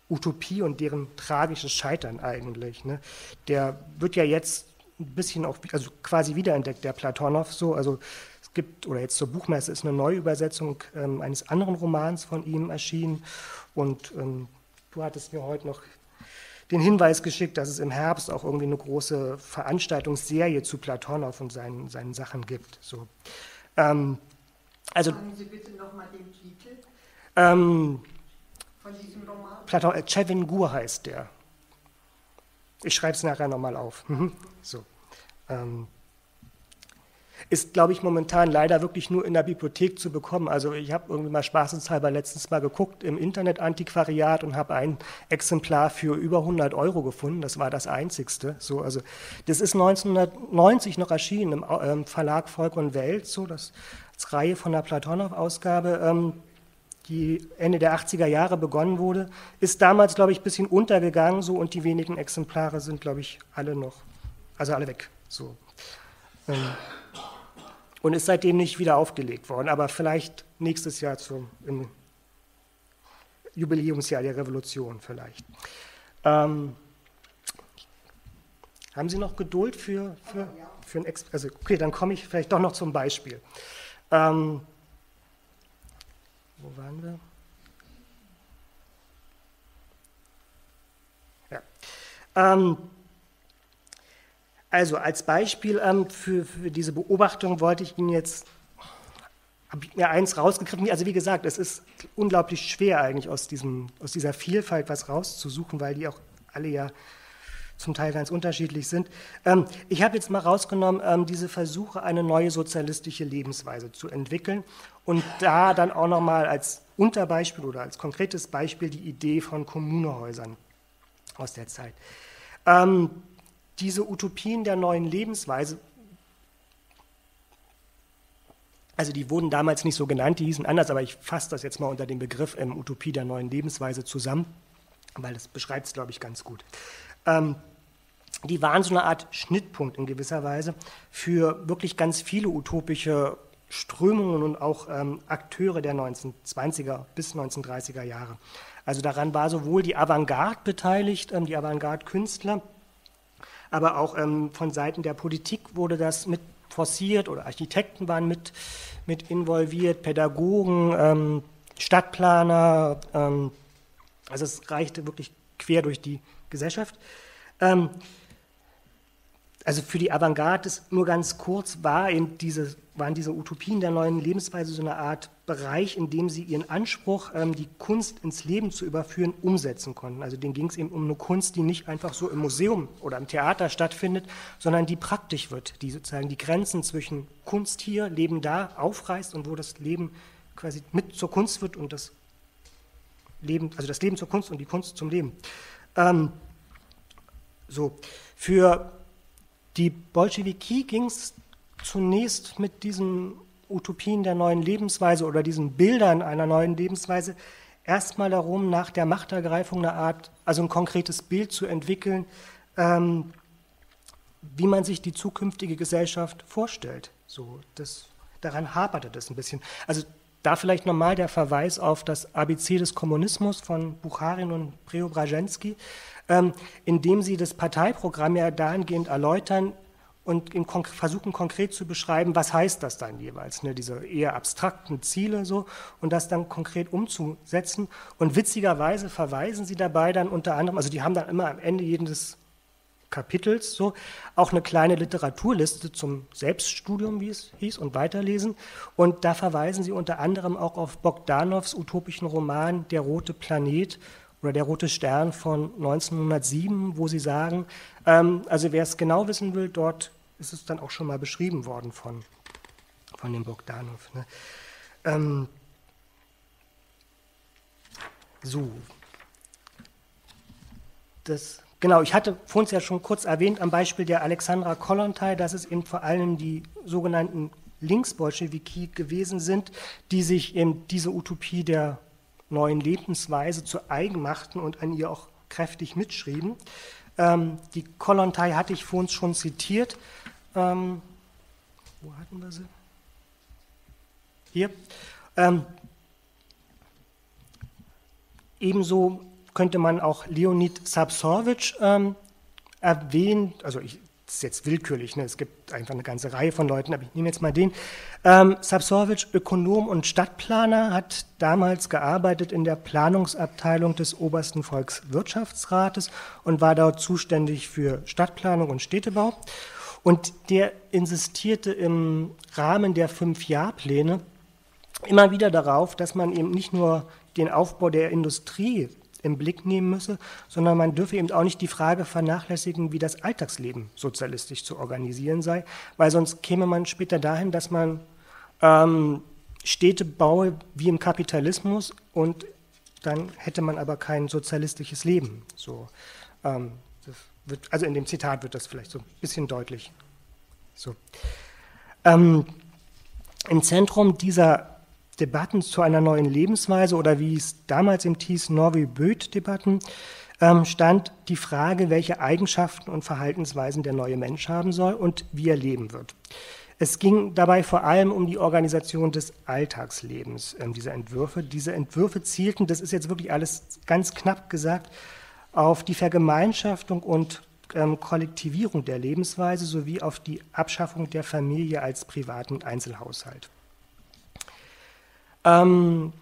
Utopie und deren tragisches Scheitern eigentlich. Ne? Der wird ja jetzt ein bisschen auch, also quasi wiederentdeckt, der Platonow so. Also es gibt, oder jetzt zur Buchmesse ist eine Neuübersetzung ähm, eines anderen Romans von ihm erschienen. Und ähm, du hattest mir heute noch den Hinweis geschickt, dass es im Herbst auch irgendwie eine große Veranstaltungsserie zu Platonow und seinen, seinen Sachen gibt. So. Ähm, also, Sagen Sie bitte nochmal den Titel ähm, von diesem Roman. Platon, äh, Chevin Gur heißt der. Ich schreibe es nachher nochmal auf. Mhm. So. Ähm, ist, glaube ich, momentan leider wirklich nur in der Bibliothek zu bekommen. Also ich habe irgendwie mal spaßenshalber letztens mal geguckt im Internetantiquariat und habe ein Exemplar für über 100 Euro gefunden. Das war das einzigste. So, also das ist 1990 noch erschienen im ähm, Verlag Volk und Welt, so das als Reihe von der Platonow-Ausgabe. Ähm, die Ende der 80er Jahre begonnen wurde, ist damals, glaube ich, ein bisschen untergegangen so und die wenigen Exemplare sind, glaube ich, alle noch, also alle weg. So. Ähm, und ist seitdem nicht wieder aufgelegt worden, aber vielleicht nächstes Jahr zum im Jubiläumsjahr der Revolution vielleicht. Ähm, haben Sie noch Geduld für, für, für ein Ex also okay, dann komme ich vielleicht doch noch zum Beispiel. Ähm, wo waren wir? Ja. Ähm, also als Beispiel ähm, für, für, diese Beobachtung wollte ich Ihnen jetzt, habe ich mir eins rausgegriffen. Also wie gesagt, es ist unglaublich schwer eigentlich aus, diesem, aus dieser Vielfalt was rauszusuchen, weil die auch alle ja zum Teil ganz unterschiedlich sind. Ähm, ich habe jetzt mal rausgenommen, ähm, diese Versuche, eine neue sozialistische Lebensweise zu entwickeln und da dann auch nochmal als Unterbeispiel oder als konkretes Beispiel die Idee von Kommunehäusern aus der Zeit. Ähm, diese Utopien der neuen Lebensweise, also die wurden damals nicht so genannt, die hießen anders, aber ich fasse das jetzt mal unter dem Begriff ähm, Utopie der neuen Lebensweise zusammen, weil das beschreibt es, glaube ich, ganz gut. Ähm, die waren so eine Art Schnittpunkt in gewisser Weise für wirklich ganz viele utopische Strömungen und auch ähm, Akteure der 1920er bis 1930er Jahre. Also daran war sowohl die Avantgarde beteiligt, ähm, die Avantgarde-Künstler, aber auch ähm, von Seiten der Politik wurde das mit forciert oder Architekten waren mit, mit involviert, Pädagogen, ähm, Stadtplaner, ähm, also es reichte wirklich quer durch die Gesellschaft. Ähm, also für die Avantgarde ist nur ganz kurz war eben diese, waren diese Utopien der neuen Lebensweise so eine Art Bereich, in dem sie ihren Anspruch, ähm, die Kunst ins Leben zu überführen, umsetzen konnten. Also denen ging es eben um eine Kunst, die nicht einfach so im Museum oder im Theater stattfindet, sondern die praktisch wird, die sozusagen die Grenzen zwischen Kunst hier, Leben da aufreißt und wo das Leben quasi mit zur Kunst wird und das Leben, also das Leben zur Kunst und die Kunst zum Leben. Ähm, so, für die Bolschewiki ging es zunächst mit diesen Utopien der neuen Lebensweise oder diesen Bildern einer neuen Lebensweise erstmal darum, nach der Machtergreifung eine Art, also ein konkretes Bild zu entwickeln, ähm, wie man sich die zukünftige Gesellschaft vorstellt. So, das, daran haperte das ein bisschen. Also da vielleicht nochmal der Verweis auf das ABC des Kommunismus von Bucharin und Preobrajensky, ähm, indem sie das Parteiprogramm ja dahingehend erläutern und versuchen konkret zu beschreiben, was heißt das dann jeweils, ne, diese eher abstrakten Ziele so und das dann konkret umzusetzen. Und witzigerweise verweisen sie dabei dann unter anderem, also die haben dann immer am Ende jedes Kapitels so auch eine kleine Literaturliste zum Selbststudium, wie es hieß, und Weiterlesen. Und da verweisen sie unter anderem auch auf Bogdanows utopischen Roman Der rote Planet oder Der rote Stern von 1907, wo sie sagen, ähm, also wer es genau wissen will, dort ist es dann auch schon mal beschrieben worden von, von dem Bogdanov. Ne? Ähm, so, das Genau, ich hatte vorhin ja schon kurz erwähnt am Beispiel der Alexandra Kollontai, dass es eben vor allem die sogenannten Linksbolschewiki gewesen sind, die sich eben diese Utopie der neuen Lebensweise zu eigen machten und an ihr auch kräftig mitschrieben. Ähm, die Kollontai hatte ich vorhin schon zitiert. Ähm, wo hatten wir sie? Hier. Ähm, ebenso könnte man auch Leonid Sapsowitsch ähm, erwähnen, also ich, das ist jetzt willkürlich, ne? es gibt einfach eine ganze Reihe von Leuten, aber ich nehme jetzt mal den. Ähm, Sapsowitsch, Ökonom und Stadtplaner, hat damals gearbeitet in der Planungsabteilung des obersten Volkswirtschaftsrates und war dort zuständig für Stadtplanung und Städtebau. Und der insistierte im Rahmen der Fünf-Jahr-Pläne immer wieder darauf, dass man eben nicht nur den Aufbau der Industrie im Blick nehmen müsse, sondern man dürfe eben auch nicht die Frage vernachlässigen, wie das Alltagsleben sozialistisch zu organisieren sei, weil sonst käme man später dahin, dass man ähm, Städte baue wie im Kapitalismus und dann hätte man aber kein sozialistisches Leben. So, ähm, wird, also in dem Zitat wird das vielleicht so ein bisschen deutlich. So. Ähm, Im Zentrum dieser Debatten zu einer neuen Lebensweise oder wie es damals im hieß, Norway-Böth-Debatten, ähm, stand die Frage, welche Eigenschaften und Verhaltensweisen der neue Mensch haben soll und wie er leben wird. Es ging dabei vor allem um die Organisation des Alltagslebens ähm, dieser Entwürfe. Diese Entwürfe zielten, das ist jetzt wirklich alles ganz knapp gesagt, auf die Vergemeinschaftung und ähm, Kollektivierung der Lebensweise sowie auf die Abschaffung der Familie als privaten Einzelhaushalt. Ähm,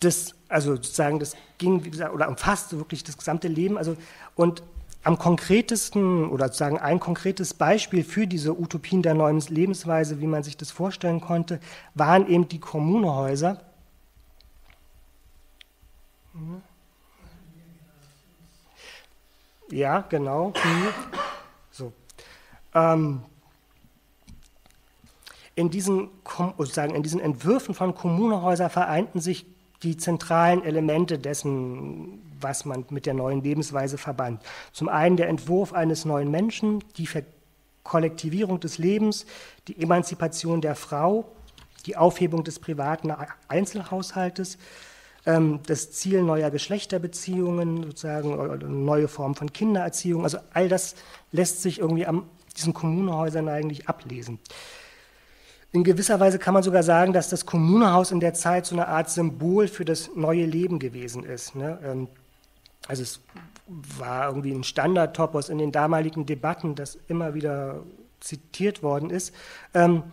das, also sozusagen, das ging, wie gesagt, oder umfasste wirklich das gesamte Leben. Also, und am konkretesten oder sozusagen ein konkretes Beispiel für diese Utopien der neuen Lebensweise, wie man sich das vorstellen konnte, waren eben die Kommunehäuser. Ja, genau. So. Ähm, in diesen, sozusagen in diesen Entwürfen von Kommunehäusern vereinten sich die zentralen Elemente dessen, was man mit der neuen Lebensweise verband. Zum einen der Entwurf eines neuen Menschen, die Verkollektivierung des Lebens, die Emanzipation der Frau, die Aufhebung des privaten Einzelhaushaltes, ähm, das Ziel neuer Geschlechterbeziehungen, sozusagen neue Formen von Kindererziehung. Also all das lässt sich irgendwie an diesen Kommunehäusern eigentlich ablesen. In gewisser Weise kann man sogar sagen, dass das Kommunehaus in der Zeit so eine Art Symbol für das neue Leben gewesen ist. Ne? Ähm, also es war irgendwie ein Standardtopos in den damaligen Debatten, das immer wieder zitiert worden ist. Ähm,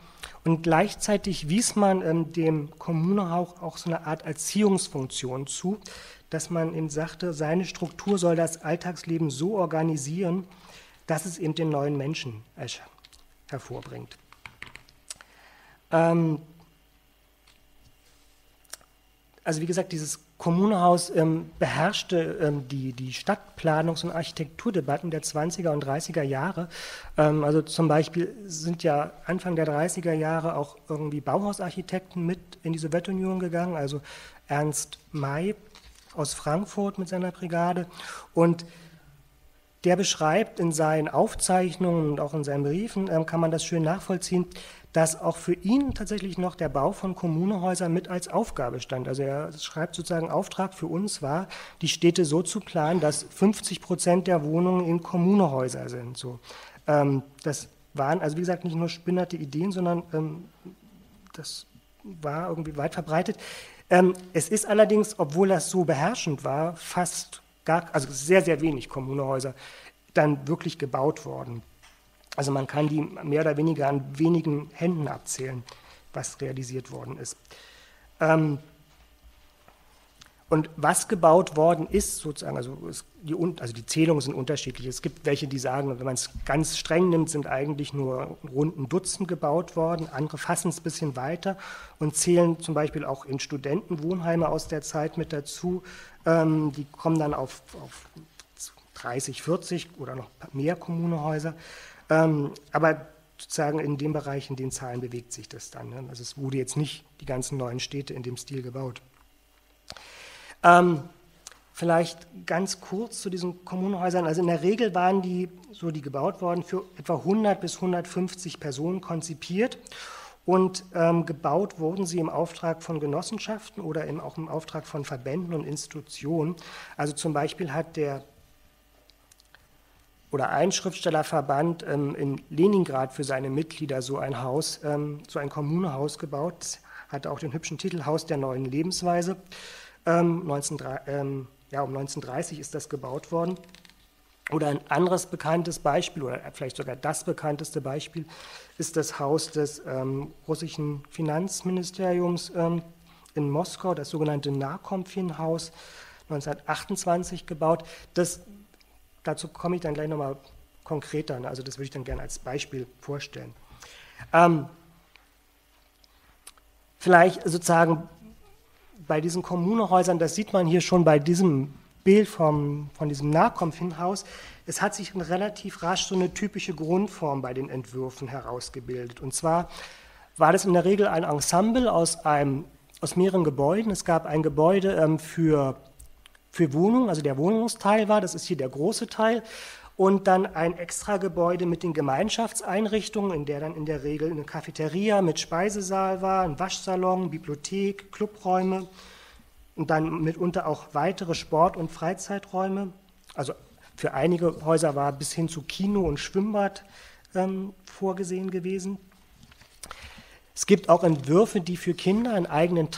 und gleichzeitig wies man ähm, dem Kommunehaus auch so eine Art Erziehungsfunktion zu, dass man eben sagte, seine Struktur soll das Alltagsleben so organisieren, dass es eben den neuen Menschen hervorbringt. Ähm, also wie gesagt, dieses Kommunehaus ähm, beherrschte ähm, die, die Stadtplanungs- und Architekturdebatten der 20er und 30er Jahre. Ähm, also zum Beispiel sind ja Anfang der 30er Jahre auch irgendwie Bauhausarchitekten mit in die Sowjetunion gegangen, also Ernst May aus Frankfurt mit seiner Brigade. Und der beschreibt in seinen Aufzeichnungen und auch in seinen Briefen, ähm, kann man das schön nachvollziehen, dass auch für ihn tatsächlich noch der Bau von Kommunehäusern mit als Aufgabe stand. Also er schreibt sozusagen, Auftrag für uns war, die Städte so zu planen, dass 50 Prozent der Wohnungen in Kommunehäuser sind. So. Ähm, das waren also wie gesagt nicht nur spinnerte Ideen, sondern ähm, das war irgendwie weit verbreitet. Ähm, es ist allerdings, obwohl das so beherrschend war, fast gar, also sehr, sehr wenig Kommunehäuser dann wirklich gebaut worden. Also man kann die mehr oder weniger an wenigen Händen abzählen, was realisiert worden ist. Ähm, und was gebaut worden ist, sozusagen, also, die, also die Zählungen sind unterschiedlich. Es gibt welche, die sagen, wenn man es ganz streng nimmt, sind eigentlich nur rund ein Dutzend gebaut worden. Andere fassen es ein bisschen weiter und zählen zum Beispiel auch in Studentenwohnheime aus der Zeit mit dazu. Ähm, die kommen dann auf, auf 30, 40 oder noch mehr Kommunehäuser. Ähm, aber sozusagen in dem Bereich, in den Zahlen bewegt sich das dann. Ne? Also es wurde jetzt nicht die ganzen neuen Städte in dem Stil gebaut. Ähm, Vielleicht ganz kurz zu diesen Kommunenhäusern. Also in der Regel waren die, so die gebaut worden, für etwa 100 bis 150 Personen konzipiert. Und ähm, gebaut wurden sie im Auftrag von Genossenschaften oder im, auch im Auftrag von Verbänden und Institutionen. Also zum Beispiel hat der oder ein Schriftstellerverband ähm, in Leningrad für seine Mitglieder so ein Haus, ähm, so ein Kommunehaus gebaut, hatte auch den hübschen Titel Haus der neuen Lebensweise. 19, ähm, ähm, ja, um 1930 ist das gebaut worden. Oder ein anderes bekanntes Beispiel, oder vielleicht sogar das bekannteste Beispiel, ist das Haus des ähm, russischen Finanzministeriums ähm, in Moskau, das sogenannte Narkomfin-Haus, 1928 gebaut. Das, dazu komme ich dann gleich nochmal konkreter, ne? also das würde ich dann gerne als Beispiel vorstellen. Ähm, vielleicht sozusagen bei diesen Kommunehäusern, das sieht man hier schon bei diesem Bild vom, von diesem Nahkampfhaus, es hat sich relativ rasch so eine typische Grundform bei den Entwürfen herausgebildet. Und zwar war das in der Regel ein Ensemble aus, einem, aus mehreren Gebäuden. Es gab ein Gebäude ähm, für, für Wohnungen, also der Wohnungsteil war, das ist hier der große Teil, und dann ein extra Gebäude mit den Gemeinschaftseinrichtungen, in der dann in der Regel eine Cafeteria mit Speisesaal war, ein Waschsalon, Bibliothek, Clubräume, und dann mitunter auch weitere Sport- und Freizeiträume. Also für einige Häuser war bis hin zu Kino und Schwimmbad ähm, vorgesehen gewesen. Es gibt auch Entwürfe, die für Kinder einen eigenen,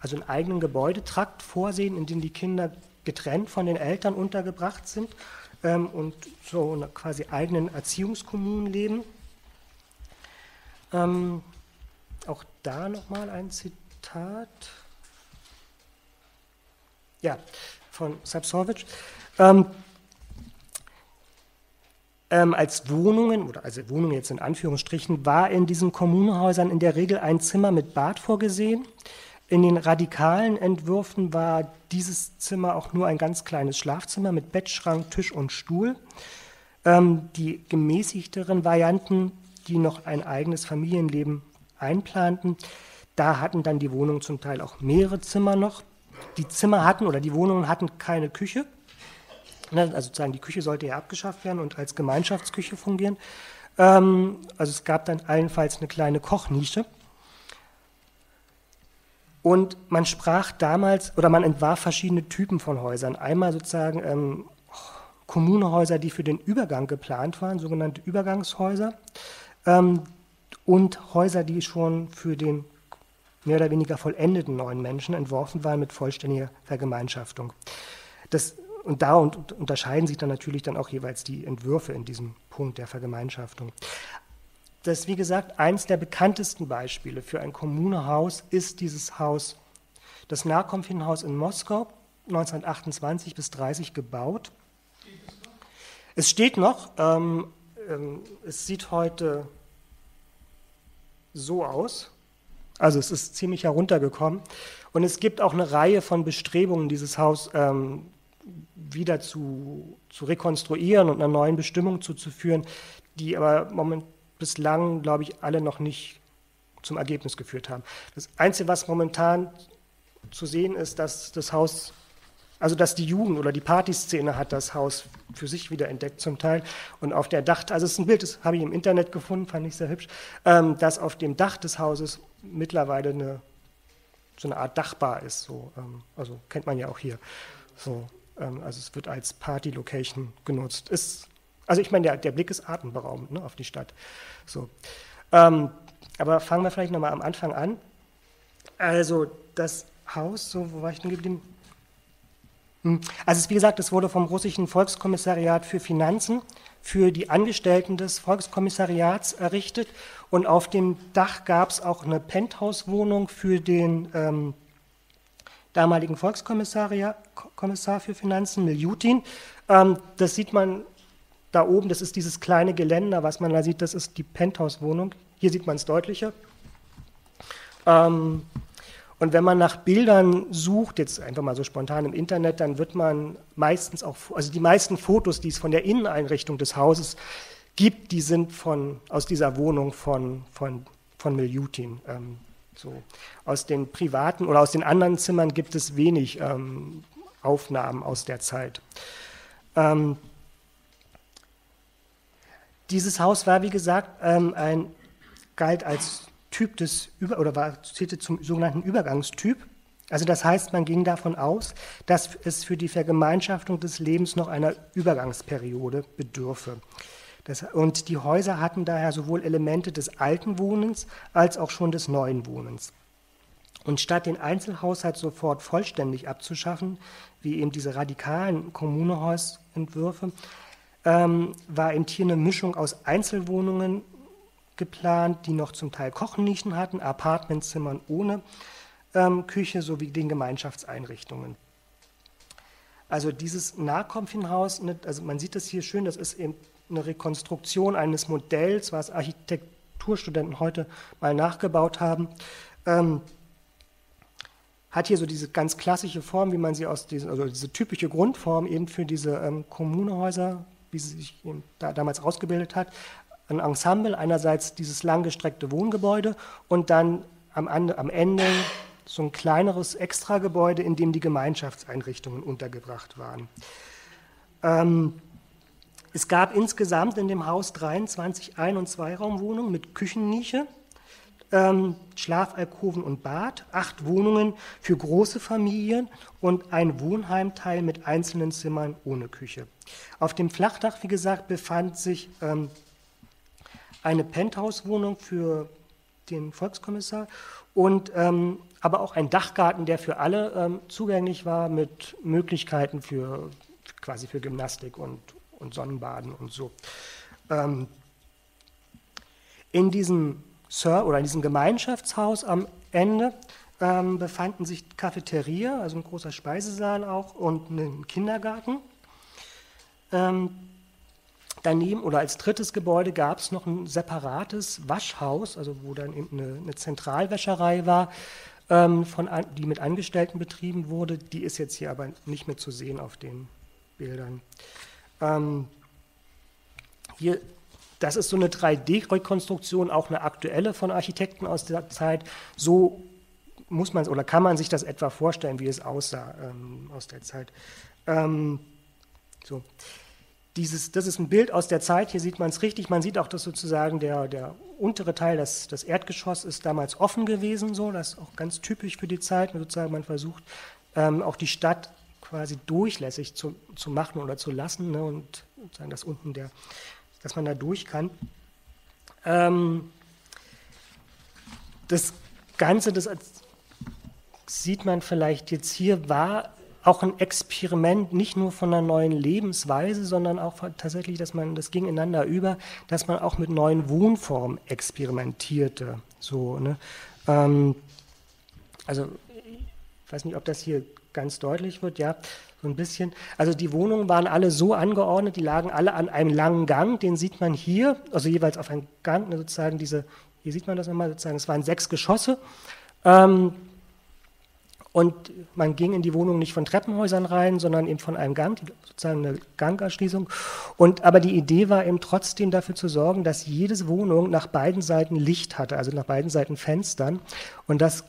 also einen eigenen Gebäudetrakt vorsehen, in dem die Kinder getrennt von den Eltern untergebracht sind ähm, und so quasi eigenen Erziehungskommunen leben. Ähm, auch da nochmal ein Zitat ja, von Sapsowitsch. Ähm, ähm, als Wohnungen, oder also Wohnungen jetzt in Anführungsstrichen, war in diesen Kommunenhäusern in der Regel ein Zimmer mit Bad vorgesehen. In den radikalen Entwürfen war dieses Zimmer auch nur ein ganz kleines Schlafzimmer mit Bettschrank, Tisch und Stuhl. Ähm, die gemäßigteren Varianten, die noch ein eigenes Familienleben einplanten, da hatten dann die Wohnungen zum Teil auch mehrere Zimmer noch die Zimmer hatten oder die Wohnungen hatten keine Küche. Ne, also sozusagen die Küche sollte ja abgeschafft werden und als Gemeinschaftsküche fungieren. Ähm, also es gab dann allenfalls eine kleine Kochnische. Und man sprach damals oder man entwarf verschiedene Typen von Häusern. Einmal sozusagen ähm, Kommunehäuser, die für den Übergang geplant waren, sogenannte Übergangshäuser, ähm, und Häuser, die schon für den mehr oder weniger vollendeten neuen Menschen entworfen waren mit vollständiger Vergemeinschaftung. Das, und da unterscheiden sich dann natürlich dann auch jeweils die Entwürfe in diesem Punkt der Vergemeinschaftung. Das, wie gesagt, eines der bekanntesten Beispiele für ein Kommunehaus ist dieses Haus, das Nahkomfinhaus in Moskau, 1928 bis 30 gebaut. Es steht noch, ähm, ähm, es sieht heute so aus. Also es ist ziemlich heruntergekommen. Und es gibt auch eine Reihe von Bestrebungen, dieses Haus ähm, wieder zu, zu rekonstruieren und einer neuen Bestimmung zuzuführen, die aber moment, bislang, glaube ich, alle noch nicht zum Ergebnis geführt haben. Das Einzige, was momentan zu sehen ist, dass das Haus, also dass die Jugend oder die Partyszene hat das Haus für sich wieder entdeckt zum Teil. Und auf der Dach, also es ist ein Bild, das habe ich im Internet gefunden, fand ich sehr hübsch, ähm, dass auf dem Dach des Hauses mittlerweile eine, so eine Art Dachbar ist. So, ähm, also kennt man ja auch hier. So, ähm, also es wird als Party-Location genutzt. Ist, also ich meine, der, der Blick ist atemberaubend ne, auf die Stadt. So. Ähm, aber fangen wir vielleicht nochmal am Anfang an. Also das Haus, so, wo war ich denn geblieben? Hm, also wie gesagt, es wurde vom russischen Volkskommissariat für Finanzen für die Angestellten des Volkskommissariats errichtet und auf dem Dach gab es auch eine Penthouse-Wohnung für den ähm, damaligen Volkskommissar für Finanzen, Miljutin. Ähm, das sieht man da oben, das ist dieses kleine Geländer, was man da sieht, das ist die Penthouse-Wohnung. Hier sieht man es deutlicher. Ähm, und wenn man nach Bildern sucht, jetzt einfach mal so spontan im Internet, dann wird man meistens auch, also die meisten Fotos, die es von der Inneneinrichtung des Hauses gibt, die sind von, aus dieser Wohnung von, von, von Miljutin. Ähm, so. Aus den privaten oder aus den anderen Zimmern gibt es wenig ähm, Aufnahmen aus der Zeit. Ähm, dieses Haus war, wie gesagt, ähm, ein, galt als Typ des Über oder war, zählte zum sogenannten Übergangstyp. Also das heißt, man ging davon aus, dass es für die Vergemeinschaftung des Lebens noch einer Übergangsperiode bedürfe. Das, und die Häuser hatten daher sowohl Elemente des alten Wohnens als auch schon des neuen Wohnens. Und statt den Einzelhaushalt sofort vollständig abzuschaffen, wie eben diese radikalen Kommunehausentwürfe, ähm, war eben hier eine Mischung aus Einzelwohnungen geplant, die noch zum Teil Kochnischen hatten, Apartmentzimmern ohne ähm, Küche sowie den Gemeinschaftseinrichtungen. Also dieses Nahkampfenhaus, ne, also man sieht das hier schön, das ist eben eine Rekonstruktion eines Modells, was Architekturstudenten heute mal nachgebaut haben. Ähm, hat hier so diese ganz klassische Form, wie man sie aus diesen, also diese typische Grundform eben für diese ähm, Kommunehäuser, wie sie sich da, damals ausgebildet hat. Ein Ensemble, einerseits dieses langgestreckte Wohngebäude und dann am, am Ende so ein kleineres Extragebäude, in dem die Gemeinschaftseinrichtungen untergebracht waren. Ähm, es gab insgesamt in dem Haus 23 Ein- und Zweiraumwohnungen mit Küchennische, ähm, Schlafalkoven und Bad, acht Wohnungen für große Familien und ein Wohnheimteil mit einzelnen Zimmern ohne Küche. Auf dem Flachdach, wie gesagt, befand sich ähm, eine Penthouse-Wohnung für den Volkskommissar und ähm, aber auch ein Dachgarten, der für alle ähm, zugänglich war mit Möglichkeiten für quasi für Gymnastik und, und Sonnenbaden und so. Ähm, in diesem Sir oder in diesem Gemeinschaftshaus am Ende ähm, befanden sich Cafeteria, also ein großer Speisesaal auch und ein Kindergarten. Ähm, daneben oder als drittes Gebäude gab es noch ein separates Waschhaus, also wo dann eben eine, eine Zentralwäscherei war, ähm, von, die mit Angestellten betrieben wurde. Die ist jetzt hier aber nicht mehr zu sehen auf den Bildern. Ähm, hier, das ist so eine 3D-Rekonstruktion, auch eine aktuelle von Architekten aus der Zeit. So muss man oder kann man sich das etwa vorstellen, wie es aussah ähm, aus der Zeit. Ähm, so. Dieses, das ist ein Bild aus der Zeit, hier sieht man es richtig, man sieht auch, dass sozusagen der, der untere Teil, das, das Erdgeschoss ist damals offen gewesen, so, das ist auch ganz typisch für die Zeit, sozusagen man versucht ähm, auch die Stadt quasi durchlässig zu, zu machen oder zu lassen ne, und sozusagen, dass unten der, dass man da durch kann. Ähm, das Ganze, das sieht man vielleicht jetzt hier, war auch ein Experiment nicht nur von einer neuen Lebensweise, sondern auch tatsächlich, dass man, das ging ineinander über, dass man auch mit neuen Wohnformen experimentierte. So, ne? Ähm, also, ich weiß nicht, ob das hier ganz deutlich wird, ja, ein bisschen. Also die Wohnungen waren alle so angeordnet, die lagen alle an einem langen Gang, den sieht man hier, also jeweils auf einem Gang, ne, sozusagen diese, hier sieht man das nochmal, sozusagen, es waren sechs Geschosse. Ähm, und man ging in die Wohnung nicht von Treppenhäusern rein, sondern eben von einem Gang, sozusagen eine Gangerschließung. Und aber die Idee war eben trotzdem dafür zu sorgen, dass jede Wohnung nach beiden Seiten Licht hatte, also nach beiden Seiten Fenstern. Und das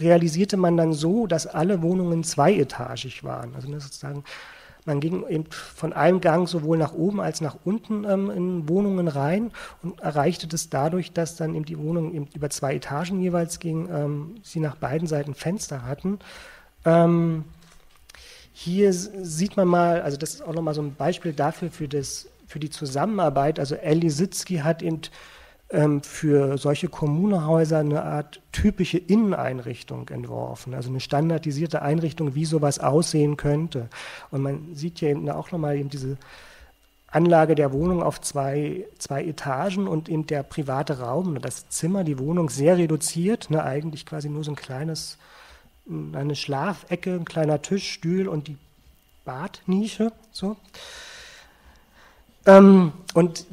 realisierte man dann so, dass alle Wohnungen zweietagig waren. Also sozusagen man ging eben von einem Gang sowohl nach oben als nach unten ähm, in Wohnungen rein und erreichte das dadurch, dass dann eben die Wohnungen eben über zwei Etagen jeweils ging, ähm, sie nach beiden Seiten Fenster hatten. Ähm, hier sieht man mal, also das ist auch nochmal so ein Beispiel dafür, für, das, für die Zusammenarbeit. Also Elli Sitzky hat eben für solche Kommunehäuser eine Art typische Inneneinrichtung entworfen, also eine standardisierte Einrichtung, wie sowas aussehen könnte. Und man sieht hier eben auch nochmal eben diese Anlage der Wohnung auf zwei, zwei Etagen und eben der private Raum, das Zimmer, die Wohnung sehr reduziert, ne, eigentlich quasi nur so ein kleines, eine Schlafecke, ein kleiner Tisch, Stuhl und die Badnische. So. Ähm, und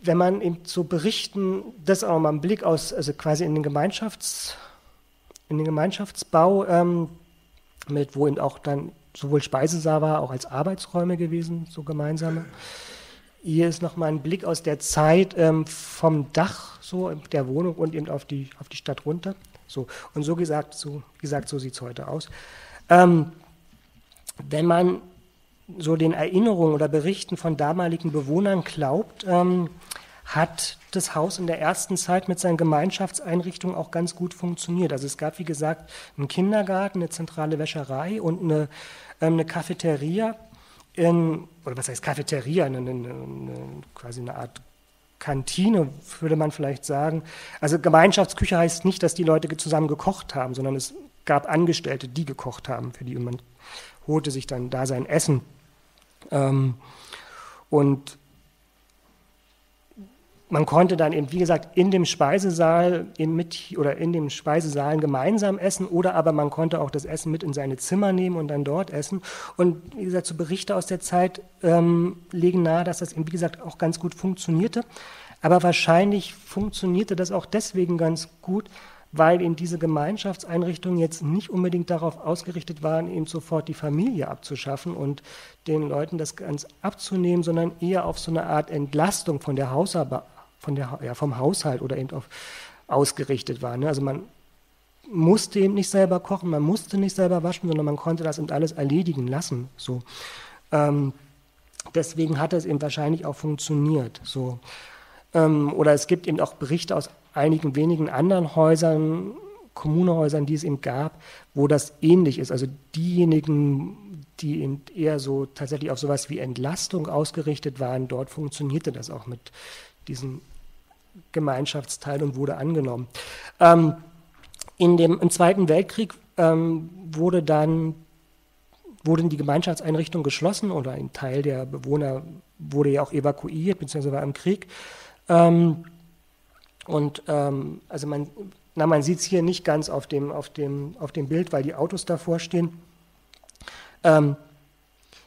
wenn man eben so berichten, das auch mal einen Blick aus, also quasi in den Gemeinschafts, in den Gemeinschaftsbau, ähm, mit, wo eben auch dann sowohl Speisesaal war, auch als Arbeitsräume gewesen, so gemeinsame. Hier ist nochmal ein Blick aus der Zeit ähm, vom Dach so der Wohnung und eben auf die, auf die Stadt runter. So, und so gesagt, so, gesagt, so sieht es heute aus. Ähm, wenn man so den Erinnerungen oder Berichten von damaligen Bewohnern glaubt, ähm, hat das Haus in der ersten Zeit mit seinen Gemeinschaftseinrichtungen auch ganz gut funktioniert. Also es gab, wie gesagt, einen Kindergarten, eine zentrale Wäscherei und eine, ähm, eine Cafeteria, in, oder was heißt Cafeteria, eine, eine, eine, quasi eine Art Kantine, würde man vielleicht sagen. Also Gemeinschaftsküche heißt nicht, dass die Leute zusammen gekocht haben, sondern es gab Angestellte, die gekocht haben für die und man holte sich dann da sein Essen. Ähm, und man konnte dann eben, wie gesagt, in dem Speisesaal in mit, oder in dem Speisesaal gemeinsam essen oder aber man konnte auch das Essen mit in seine Zimmer nehmen und dann dort essen. Und wie gesagt, so Berichte aus der Zeit ähm, legen nahe, dass das eben, wie gesagt, auch ganz gut funktionierte. Aber wahrscheinlich funktionierte das auch deswegen ganz gut, weil eben diese Gemeinschaftseinrichtungen jetzt nicht unbedingt darauf ausgerichtet waren, eben sofort die Familie abzuschaffen und den Leuten das ganz abzunehmen, sondern eher auf so eine Art Entlastung von der Hausarbeit von der, ja, vom Haushalt oder eben auf ausgerichtet war. Ne? Also man musste eben nicht selber kochen, man musste nicht selber waschen, sondern man konnte das eben alles erledigen lassen. So. Ähm, deswegen hat es eben wahrscheinlich auch funktioniert. So. Ähm, oder es gibt eben auch Berichte aus einigen wenigen anderen Häusern, Kommunehäusern, die es eben gab, wo das ähnlich ist. Also diejenigen, die eben eher so tatsächlich auf sowas wie Entlastung ausgerichtet waren, dort funktionierte das auch mit diesen Gemeinschaftsteil und wurde angenommen. Ähm, in dem, Im Zweiten Weltkrieg ähm, wurde dann wurden die Gemeinschaftseinrichtungen geschlossen oder ein Teil der Bewohner wurde ja auch evakuiert, beziehungsweise war im Krieg. Ähm, und ähm, also man, na, man sieht es hier nicht ganz auf dem, auf, dem, auf dem Bild, weil die Autos davor stehen. Ähm,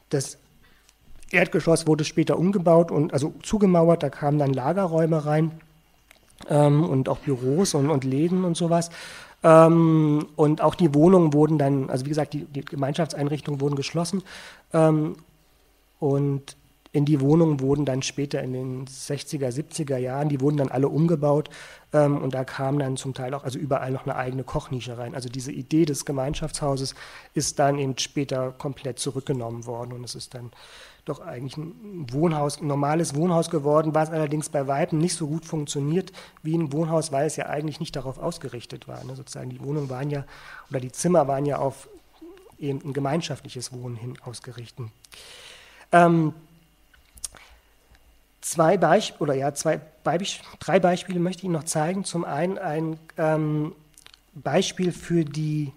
das Erdgeschoss wurde später umgebaut und also zugemauert, da kamen dann Lagerräume rein ähm, und auch Büros und, und Läden und sowas. Ähm, und auch die Wohnungen wurden dann, also wie gesagt, die, die Gemeinschaftseinrichtungen wurden geschlossen ähm, und in die Wohnungen wurden dann später in den 60er, 70er Jahren, die wurden dann alle umgebaut ähm, und da kam dann zum Teil auch, also überall noch eine eigene Kochnische rein. Also diese Idee des Gemeinschaftshauses ist dann eben später komplett zurückgenommen worden und es ist dann doch eigentlich ein Wohnhaus, ein normales Wohnhaus geworden, was allerdings bei Weitem nicht so gut funktioniert wie ein Wohnhaus, weil es ja eigentlich nicht darauf ausgerichtet war. Ne? Sozusagen die Wohnungen waren ja, oder die Zimmer waren ja auf eben ein gemeinschaftliches Wohnen hin ausgerichtet. Ähm, zwei Beispiele, oder ja, zwei Beisp drei Beispiele möchte ich Ihnen noch zeigen. Zum einen ein ähm, Beispiel für die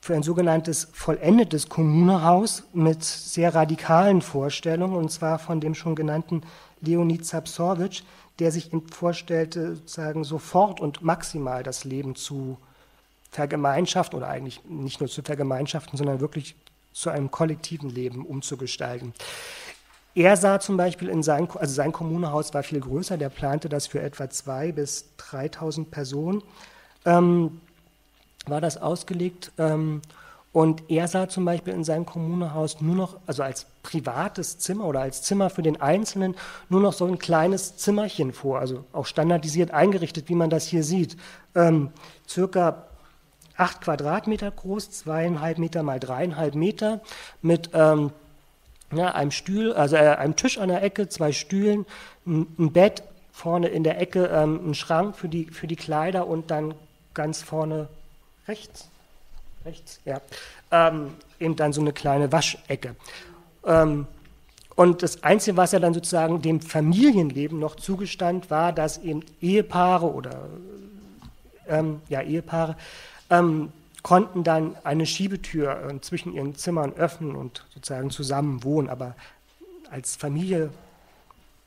für ein sogenanntes vollendetes Kommunehaus mit sehr radikalen Vorstellungen, und zwar von dem schon genannten Leonid Zapsowitsch, der sich vorstellte, sozusagen sofort und maximal das Leben zu vergemeinschaften oder eigentlich nicht nur zu vergemeinschaften, sondern wirklich zu einem kollektiven Leben umzugestalten. Er sah zum Beispiel in sein, also sein Kommunehaus war viel größer, der plante das für etwa 2.000 bis 3.000 Personen. Ähm, war das ausgelegt. Ähm, und er sah zum Beispiel in seinem Kommunehaus nur noch, also als privates Zimmer oder als Zimmer für den Einzelnen, nur noch so ein kleines Zimmerchen vor, also auch standardisiert eingerichtet, wie man das hier sieht. Ähm, circa acht Quadratmeter groß, zweieinhalb Meter mal dreieinhalb Meter, mit ähm, ja, einem Stuhl, also äh, einem Tisch an der Ecke, zwei Stühlen, ein, ein Bett, vorne in der Ecke ähm, ein Schrank für die, für die Kleider und dann ganz vorne rechts, rechts, ja, ähm, eben dann so eine kleine Waschecke. Ähm, und das Einzige, was ja dann sozusagen dem Familienleben noch zugestand, war, dass eben Ehepaare oder ähm, ja, Ehepaare ähm, konnten dann eine Schiebetür äh, zwischen ihren Zimmern öffnen und sozusagen zusammen wohnen. Aber als Familie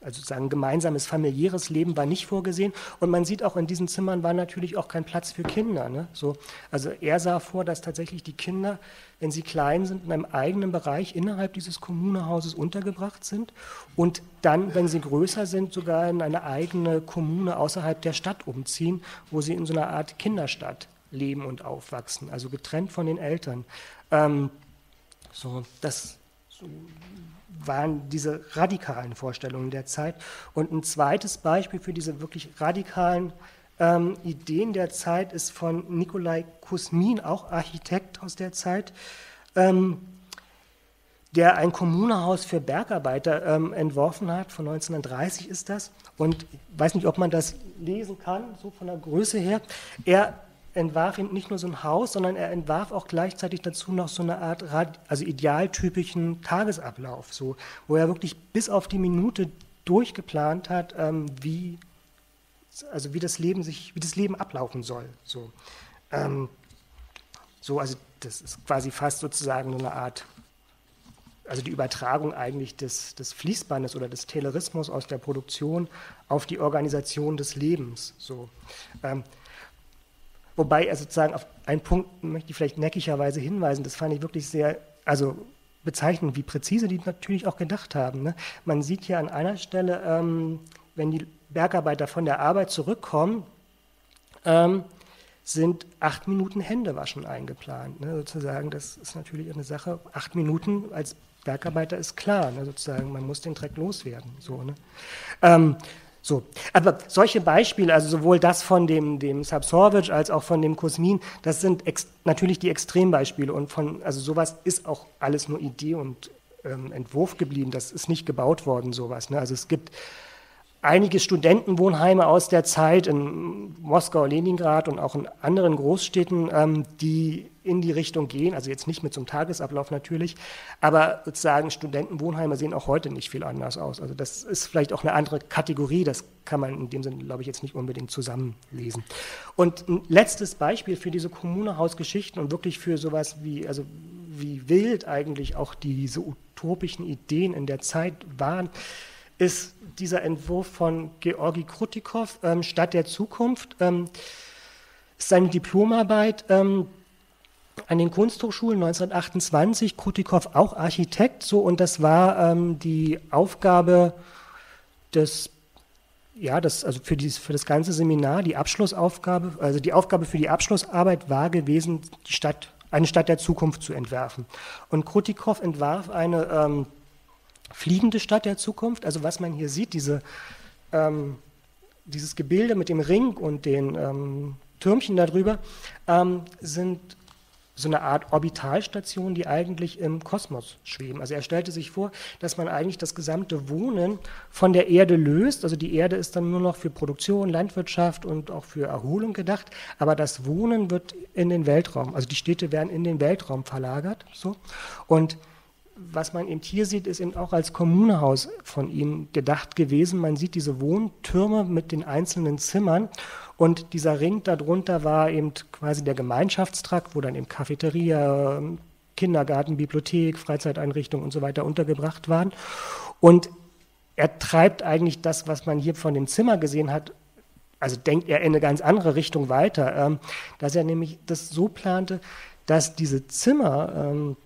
also sozusagen gemeinsames familiäres Leben war nicht vorgesehen. Und man sieht auch in diesen Zimmern war natürlich auch kein Platz für Kinder. Ne? So, also er sah vor, dass tatsächlich die Kinder, wenn sie klein sind, in einem eigenen Bereich innerhalb dieses Kommunehauses untergebracht sind und dann, wenn sie größer sind, sogar in eine eigene Kommune außerhalb der Stadt umziehen, wo sie in so einer Art Kinderstadt leben und aufwachsen, also getrennt von den Eltern. Ähm, so, das so waren diese radikalen Vorstellungen der Zeit. Und ein zweites Beispiel für diese wirklich radikalen ähm, Ideen der Zeit ist von Nikolai Kusmin, auch Architekt aus der Zeit. Ähm, der ein Kommunehaus für Bergarbeiter ähm, entworfen hat, von 1930 ist das. Und ich weiß nicht, ob man das lesen kann, so von der Größe her. Er entwarf ihm nicht nur so ein Haus, sondern er entwarf auch gleichzeitig dazu noch so eine Art, also idealtypischen Tagesablauf, so, wo er wirklich bis auf die Minute durchgeplant hat, ähm, wie, also wie das Leben sich, wie das Leben ablaufen soll. So, ähm, so also das ist quasi fast sozusagen so eine Art also die Übertragung eigentlich des, des Fließbandes oder des Taylorismus aus der Produktion auf die Organisation des Lebens. So. Ähm, Wobei er sozusagen auf einen Punkt möchte ich vielleicht neckigerweise hinweisen, das fand ich wirklich sehr, also bezeichnend, wie präzise die natürlich auch gedacht haben. Ne? Man sieht hier an einer Stelle, ähm, wenn die Bergarbeiter von der Arbeit zurückkommen, ähm, sind acht Minuten Händewaschen eingeplant. Ne? Sozusagen, das ist natürlich eine Sache. Acht Minuten als Bergarbeiter ist klar, ne? sozusagen, man muss den Dreck loswerden. So, ne? ähm, so, aber solche Beispiele, also sowohl das von dem, dem Sapsorovic als auch von dem Kosmin, das sind natürlich die Extrembeispiele und von, also sowas ist auch alles nur Idee und ähm, Entwurf geblieben, das ist nicht gebaut worden, sowas. Ne? Also es gibt einige Studentenwohnheime aus der Zeit in Moskau, Leningrad und auch in anderen Großstädten, ähm, die in die Richtung gehen, also jetzt nicht mit einem Tagesablauf natürlich, aber sozusagen Studentenwohnheime sehen auch heute nicht viel anders aus. Also das ist vielleicht auch eine andere Kategorie, das kann man in dem Sinne, glaube ich, jetzt nicht unbedingt zusammenlesen. Und ein letztes Beispiel für diese Kommunehausgeschichten und wirklich für sowas wie, also wie wild eigentlich auch diese utopischen Ideen in der Zeit waren, ist dieser Entwurf von Georgi Krutikow, ähm, Stadt der Zukunft, ähm, ist seine Diplomarbeit ähm, an den Kunsthochschulen 1928, Krutikow auch Architekt, so und das war ähm, die Aufgabe des ja, das, also für, dieses, für das ganze Seminar, die Abschlussaufgabe, also die Aufgabe für die Abschlussarbeit war gewesen, die Stadt, eine Stadt der Zukunft zu entwerfen. Und Krutikow entwarf eine ähm, fliegende Stadt der Zukunft. Also was man hier sieht, diese, ähm, dieses Gebilde mit dem Ring und den ähm, Türmchen darüber, ähm, sind so eine Art Orbitalstation, die eigentlich im Kosmos schweben. Also er stellte sich vor, dass man eigentlich das gesamte Wohnen von der Erde löst. Also die Erde ist dann nur noch für Produktion, Landwirtschaft und auch für Erholung gedacht. Aber das Wohnen wird in den Weltraum, also die Städte werden in den Weltraum verlagert. So. Und was man eben hier sieht, ist eben auch als Kommunehaus von ihm gedacht gewesen. Man sieht diese Wohntürme mit den einzelnen Zimmern und dieser Ring darunter war eben quasi der Gemeinschaftstrakt, wo dann eben Cafeteria, Kindergarten, Bibliothek, Freizeiteinrichtungen und so weiter untergebracht waren. Und er treibt eigentlich das, was man hier von dem Zimmer gesehen hat, also denkt er in eine ganz andere Richtung weiter, ähm, dass er nämlich das so plante, dass diese Zimmer ähm,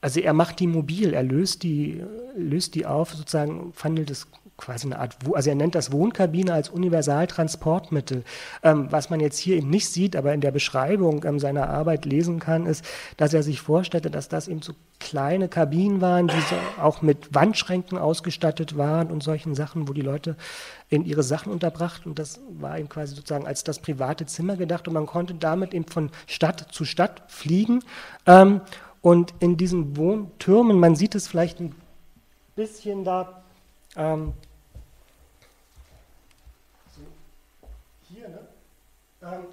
also er macht die mobil, er löst die, löst die auf, sozusagen wandelt es quasi eine Art, also er nennt das Wohnkabine als Universaltransportmittel. Ähm, was man jetzt hier eben nicht sieht, aber in der Beschreibung ähm, seiner Arbeit lesen kann, ist, dass er sich vorstellte, dass das eben so kleine Kabinen waren, die so auch mit Wandschränken ausgestattet waren und solchen Sachen, wo die Leute in ihre Sachen unterbracht und das war eben quasi sozusagen als das private Zimmer gedacht und man konnte damit eben von Stadt zu Stadt fliegen. Ähm, und in diesen Wohntürmen, man sieht es vielleicht ein bisschen da, ähm, so hier, ne? Ähm,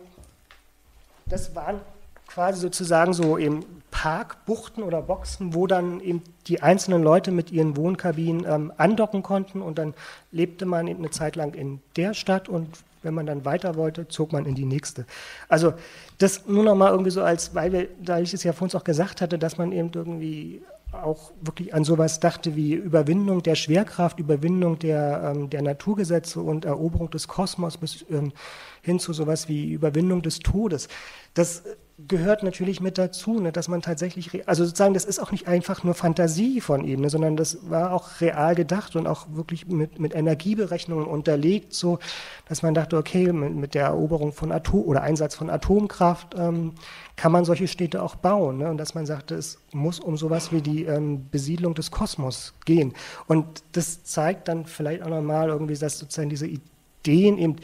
das waren quasi sozusagen so eben Parkbuchten oder Boxen, wo dann eben die einzelnen Leute mit ihren Wohnkabinen ähm, andocken konnten und dann lebte man eben eine Zeit lang in der Stadt und wenn man dann weiter wollte, zog man in die nächste. Also das nur noch mal irgendwie so als, weil wir, da ich es ja vor uns auch gesagt hatte, dass man eben irgendwie auch wirklich an sowas dachte wie Überwindung der Schwerkraft, Überwindung der, ähm, der Naturgesetze und Eroberung des Kosmos bis ähm, hin zu sowas wie Überwindung des Todes. Das gehört natürlich mit dazu, ne, dass man tatsächlich, also sozusagen, das ist auch nicht einfach nur Fantasie von ihm, ne, sondern das war auch real gedacht und auch wirklich mit, mit Energieberechnungen unterlegt, so, dass man dachte, okay, mit, mit der Eroberung von Atom oder Einsatz von Atomkraft ähm, kann man solche Städte auch bauen, ne, und dass man sagte, es muss um sowas wie die ähm, Besiedlung des Kosmos gehen. Und das zeigt dann vielleicht auch nochmal irgendwie, dass sozusagen diese Ideen eben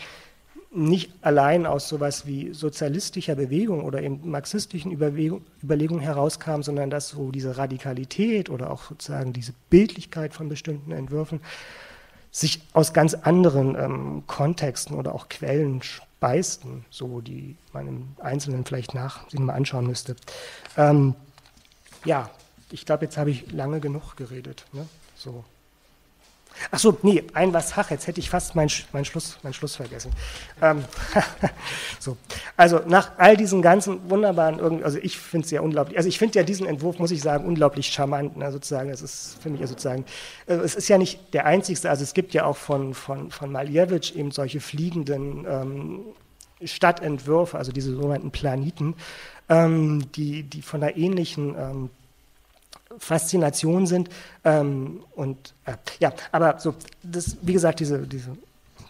nicht allein aus sowas wie sozialistischer Bewegung oder eben marxistischen Überlegungen herauskam, sondern dass so diese Radikalität oder auch sozusagen diese Bildlichkeit von bestimmten Entwürfen sich aus ganz anderen ähm, Kontexten oder auch Quellen speisten, so die man im Einzelnen vielleicht nach sich mal anschauen müsste. Ähm, ja, ich glaube, jetzt habe ich lange genug geredet. Ne? So. Ach so, nee, ein was, ach, jetzt hätte ich fast meinen mein Schluss, mein Schluss vergessen. Ähm, so, also nach all diesen ganzen wunderbaren, also ich finde es ja unglaublich, also ich finde ja diesen Entwurf, muss ich sagen, unglaublich charmant, ne, sozusagen, es ist für mich ja sozusagen, also es ist ja nicht der einzigste, also es gibt ja auch von, von, von Malevich eben solche fliegenden ähm, Stadtentwürfe, also diese sogenannten Planeten, ähm, die, die von einer ähnlichen ähm, Faszination sind. Ähm, und äh, ja, aber so, das, wie gesagt, diese, diese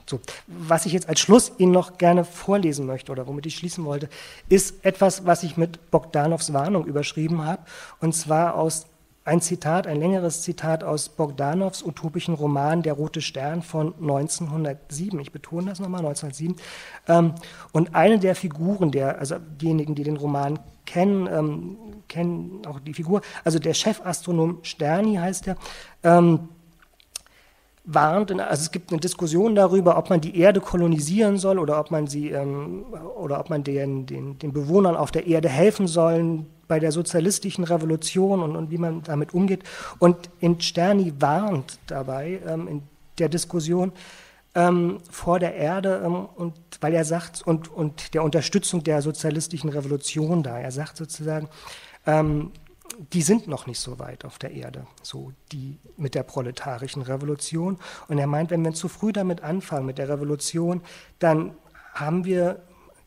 so, was ich jetzt als Schluss Ihnen noch gerne vorlesen möchte oder womit ich schließen wollte, ist etwas, was ich mit Bogdanows Warnung überschrieben habe, und zwar aus ein Zitat, ein längeres Zitat aus Bogdanows utopischen Roman Der rote Stern von 1907. Ich betone das nochmal, 1907. Ähm, und eine der Figuren, der, also diejenigen, die den Roman kennen, ähm, kennen auch die Figur, also der Chefastronom Sterni heißt er, ähm, warnt, also es gibt eine Diskussion darüber, ob man die Erde kolonisieren soll oder ob man sie ähm, oder ob man den, den, den Bewohnern auf der Erde helfen soll bei der sozialistischen Revolution und, und wie man damit umgeht. Und in Sterni warnt dabei ähm, in der Diskussion ähm, vor der Erde ähm, und weil er sagt und, und der Unterstützung der sozialistischen Revolution da. Er sagt sozusagen, ähm, die sind noch nicht so weit auf der Erde, so die mit der proletarischen Revolution. Und er meint, wenn wir zu früh damit anfangen, mit der Revolution, dann haben wir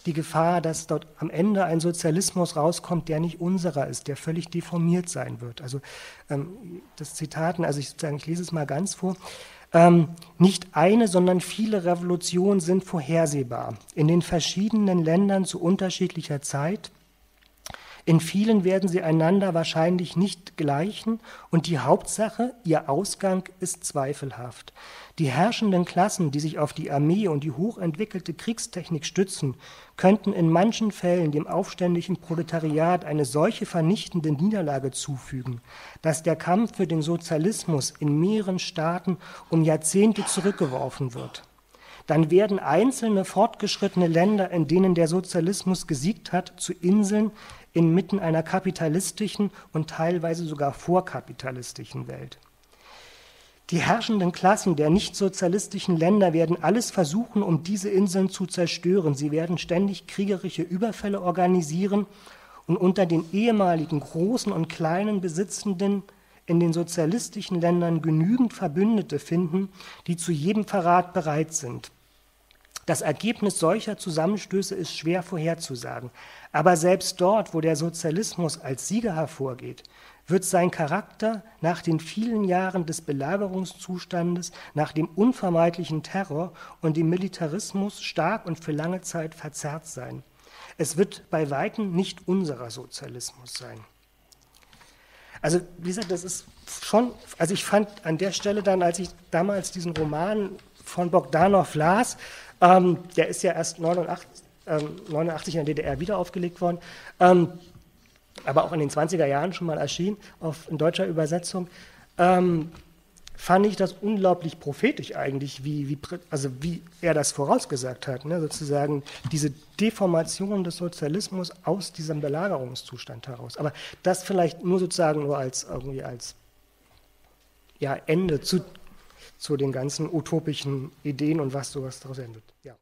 die Gefahr, dass dort am Ende ein Sozialismus rauskommt, der nicht unserer ist, der völlig deformiert sein wird. Also ähm, das Zitat, also ich, sozusagen, ich lese es mal ganz vor. Ähm, nicht eine, sondern viele Revolutionen sind vorhersehbar. In den verschiedenen Ländern zu unterschiedlicher Zeit in vielen werden sie einander wahrscheinlich nicht gleichen und die Hauptsache, ihr Ausgang ist zweifelhaft. Die herrschenden Klassen, die sich auf die Armee und die hochentwickelte Kriegstechnik stützen, könnten in manchen Fällen dem aufständischen Proletariat eine solche vernichtende Niederlage zufügen, dass der Kampf für den Sozialismus in mehreren Staaten um Jahrzehnte zurückgeworfen wird dann werden einzelne fortgeschrittene Länder, in denen der Sozialismus gesiegt hat, zu Inseln, inmitten einer kapitalistischen und teilweise sogar vorkapitalistischen Welt. Die herrschenden Klassen der nicht-sozialistischen Länder werden alles versuchen, um diese Inseln zu zerstören. Sie werden ständig kriegerische Überfälle organisieren und unter den ehemaligen großen und kleinen Besitzenden in den sozialistischen Ländern genügend Verbündete finden, die zu jedem Verrat bereit sind. Das Ergebnis solcher Zusammenstöße ist schwer vorherzusagen. Aber selbst dort, wo der Sozialismus als Sieger hervorgeht, wird sein Charakter nach den vielen Jahren des Belagerungszustandes, nach dem unvermeidlichen Terror und dem Militarismus stark und für lange Zeit verzerrt sein. Es wird bei weitem nicht unserer Sozialismus sein. Also, wie gesagt, das ist schon, also ich fand an der Stelle dann, als ich damals diesen Roman von Bogdanov las, ähm, der ist ja erst 89, ähm, 89 in der DDR wieder aufgelegt worden, ähm, aber auch in den 20er Jahren schon mal erschienen, auf, in deutscher Übersetzung. Ähm, fand ich das unglaublich prophetisch eigentlich, wie, wie, also wie er das vorausgesagt hat, ne? sozusagen diese Deformation des Sozialismus aus diesem Belagerungszustand heraus. Aber das vielleicht nur sozusagen nur als irgendwie als ja, Ende zu, zu den ganzen utopischen Ideen und was sowas daraus endet. Ja.